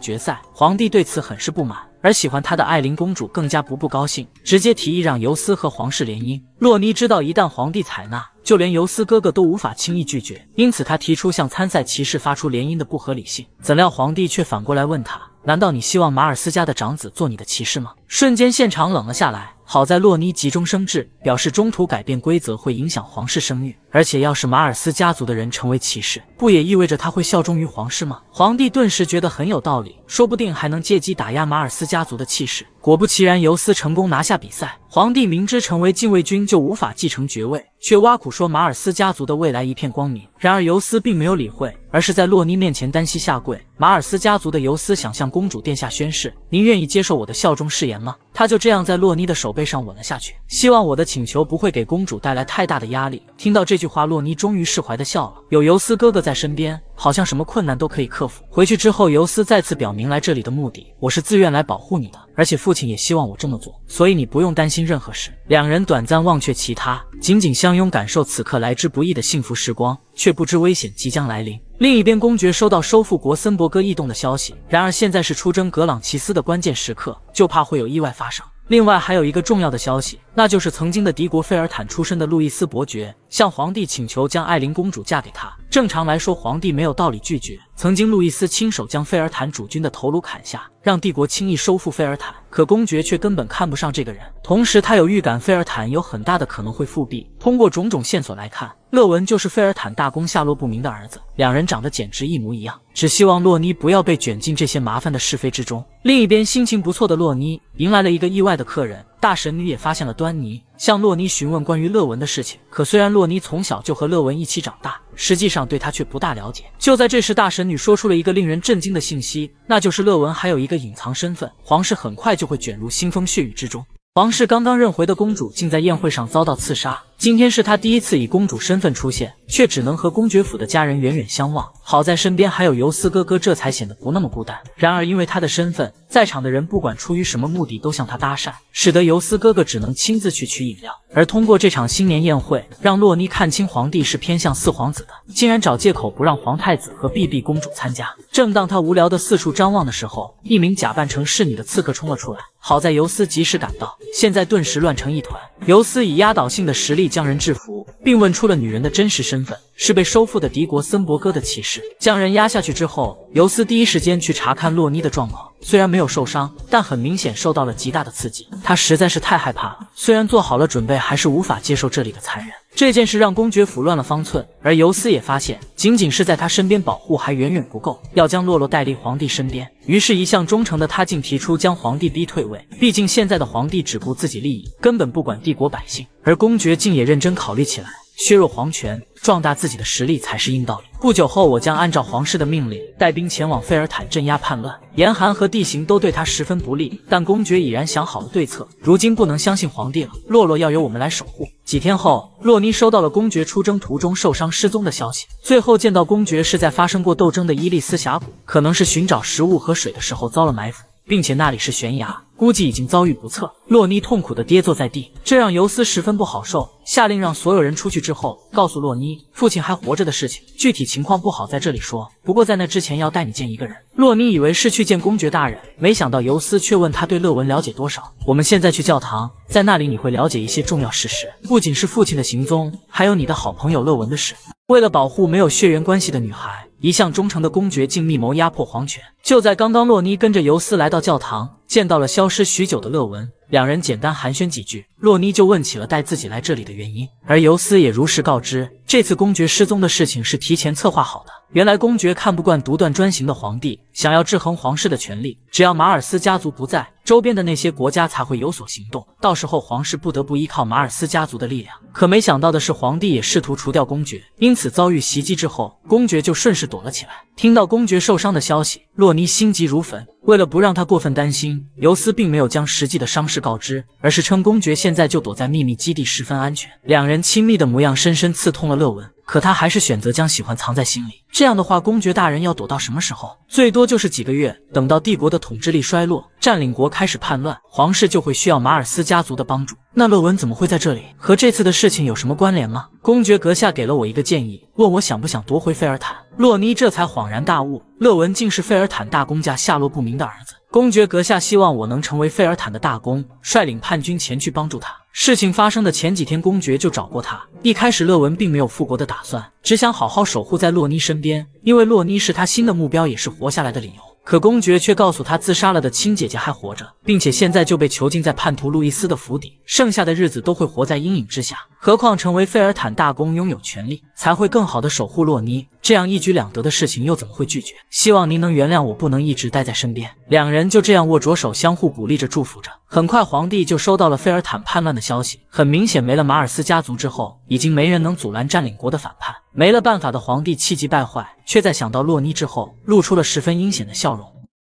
决赛。皇帝对此很是不满，而喜欢他的艾琳公主更加不不高兴，直接提议让尤斯和皇室联姻。洛尼知道，一旦皇帝采纳，就连尤斯哥哥都无法轻易拒绝，因此他提出向参赛骑士发出联姻的不合理性。怎料皇帝却反过来问他：“难道你希望马尔斯家的长子做你的骑士吗？”瞬间现场冷了下来。好在洛尼急中生智，表示中途改变规则会影响皇室声誉，而且要是马尔斯家族的人成为骑士，不也意味着他会效忠于皇室吗？皇帝顿时觉得很有道理，说不定还能借机打压马尔斯家族的气势。果不其然，尤斯成功拿下比赛。皇帝明知成为禁卫军就无法继承爵位，却挖苦说马尔斯家族的未来一片光明。然而尤斯并没有理会，而是在洛尼面前单膝下跪。马尔斯家族的尤斯想向公主殿下宣誓：“您愿意接受我的效忠誓言？”他就这样在洛妮的手背上吻了下去，希望我的请求不会给公主带来太大的压力。听到这句话，洛妮终于释怀的笑了。有尤斯哥哥在身边，好像什么困难都可以克服。回去之后，尤斯再次表明来这里的目的：我是自愿来保护你的。而且父亲也希望我这么做，所以你不用担心任何事。两人短暂忘却其他，紧紧相拥，感受此刻来之不易的幸福时光，却不知危险即将来临。另一边，公爵收到收复国森伯格异动的消息，然而现在是出征格朗奇斯的关键时刻，就怕会有意外发生。另外还有一个重要的消息，那就是曾经的敌国费尔坦出身的路易斯伯爵向皇帝请求将艾琳公主嫁给他。正常来说，皇帝没有道理拒绝。曾经路易斯亲手将费尔坦主君的头颅砍下，让帝国轻易收复费尔坦。可公爵却根本看不上这个人，同时他有预感费尔坦有很大的可能会复辟。通过种种线索来看，勒文就是费尔坦大公下落不明的儿子，两人长得简直一模一样。只希望洛尼不要被卷进这些麻烦的是非之中。另一边，心情不错的洛尼迎来了一个意外的客人。大神女也发现了端倪，向洛尼询问关于乐文的事情。可虽然洛尼从小就和乐文一起长大，实际上对他却不大了解。就在这时，大神女说出了一个令人震惊的信息，那就是乐文还有一个隐藏身份，皇室很快就会卷入腥风血雨之中。皇室刚刚认回的公主竟在宴会上遭到刺杀。今天是他第一次以公主身份出现，却只能和公爵府的家人远远相望。好在身边还有尤斯哥哥，这才显得不那么孤单。然而因为他的身份，在场的人不管出于什么目的都向他搭讪，使得尤斯哥哥只能亲自去取饮料。而通过这场新年宴会，让洛尼看清皇帝是偏向四皇子的，竟然找借口不让皇太子和碧碧公主参加。正当他无聊的四处张望的时候，一名假扮成侍女的刺客冲了出来。好在尤斯及时赶到，现在顿时乱成一团。尤斯以压倒性的实力将人制服，并问出了女人的真实身份，是被收复的敌国森伯哥的骑士。将人压下去之后，尤斯第一时间去查看洛妮的状况，虽然没有受伤，但很明显受到了极大的刺激。他实在是太害怕了，虽然做好了准备，还是无法接受这里的残忍。这件事让公爵府乱了方寸，而尤斯也发现，仅仅是在他身边保护还远远不够，要将洛洛带离皇帝身边。于是，一向忠诚的他竟提出将皇帝逼退位。毕竟现在的皇帝只顾自己利益，根本不管帝国百姓。而公爵竟也认真考虑起来。削弱皇权，壮大自己的实力才是硬道理。不久后，我将按照皇室的命令带兵前往费尔坦镇压叛乱。严寒和地形都对他十分不利，但公爵已然想好了对策。如今不能相信皇帝了，洛洛要由我们来守护。几天后，洛妮收到了公爵出征途中受伤失踪的消息。最后见到公爵是在发生过斗争的伊利斯峡谷，可能是寻找食物和水的时候遭了埋伏。并且那里是悬崖，估计已经遭遇不测。洛妮痛苦的跌坐在地，这让尤斯十分不好受，下令让所有人出去之后，告诉洛妮父亲还活着的事情。具体情况不好在这里说，不过在那之前要带你见一个人。洛妮以为是去见公爵大人，没想到尤斯却问他对乐文了解多少。我们现在去教堂，在那里你会了解一些重要事实，不仅是父亲的行踪，还有你的好朋友乐文的事。为了保护没有血缘关系的女孩。一向忠诚的公爵竟密谋压迫皇权。就在刚刚，洛妮跟着尤斯来到教堂，见到了消失许久的乐文，两人简单寒暄几句，洛妮就问起了带自己来这里的原因，而尤斯也如实告知，这次公爵失踪的事情是提前策划好的。原来公爵看不惯独断专行的皇帝，想要制衡皇室的权力，只要马尔斯家族不在。周边的那些国家才会有所行动，到时候皇室不得不依靠马尔斯家族的力量。可没想到的是，皇帝也试图除掉公爵，因此遭遇袭击之后，公爵就顺势躲了起来。听到公爵受伤的消息，洛尼心急如焚。为了不让他过分担心，尤斯并没有将实际的伤势告知，而是称公爵现在就躲在秘密基地，十分安全。两人亲密的模样深深刺痛了乐文。可他还是选择将喜欢藏在心里。这样的话，公爵大人要躲到什么时候？最多就是几个月。等到帝国的统治力衰落，占领国开始叛乱，皇室就会需要马尔斯家族的帮助。那勒文怎么会在这里？和这次的事情有什么关联吗？公爵阁下给了我一个建议，问我想不想夺回费尔坦。洛妮这才恍然大悟，乐文竟是费尔坦大公家下落不明的儿子。公爵阁下希望我能成为费尔坦的大公，率领叛军前去帮助他。事情发生的前几天，公爵就找过他。一开始，勒文并没有复国的打算，只想好好守护在洛妮身边，因为洛妮是他新的目标，也是活下来的理由。可公爵却告诉他，自杀了的亲姐姐还活着，并且现在就被囚禁在叛徒路易斯的府邸，剩下的日子都会活在阴影之下。何况成为费尔坦大公，拥有权力，才会更好的守护洛妮。这样一举两得的事情，又怎么会拒绝？希望您能原谅我，不能一直待在身边。两人就这样握着手，相互鼓励着，祝福着。很快，皇帝就收到了费尔坦叛乱的消息。很明显，没了马尔斯家族之后，已经没人能阻拦占领国的反叛。没了办法的皇帝气急败坏，却在想到洛妮之后，露出了十分阴险的笑容。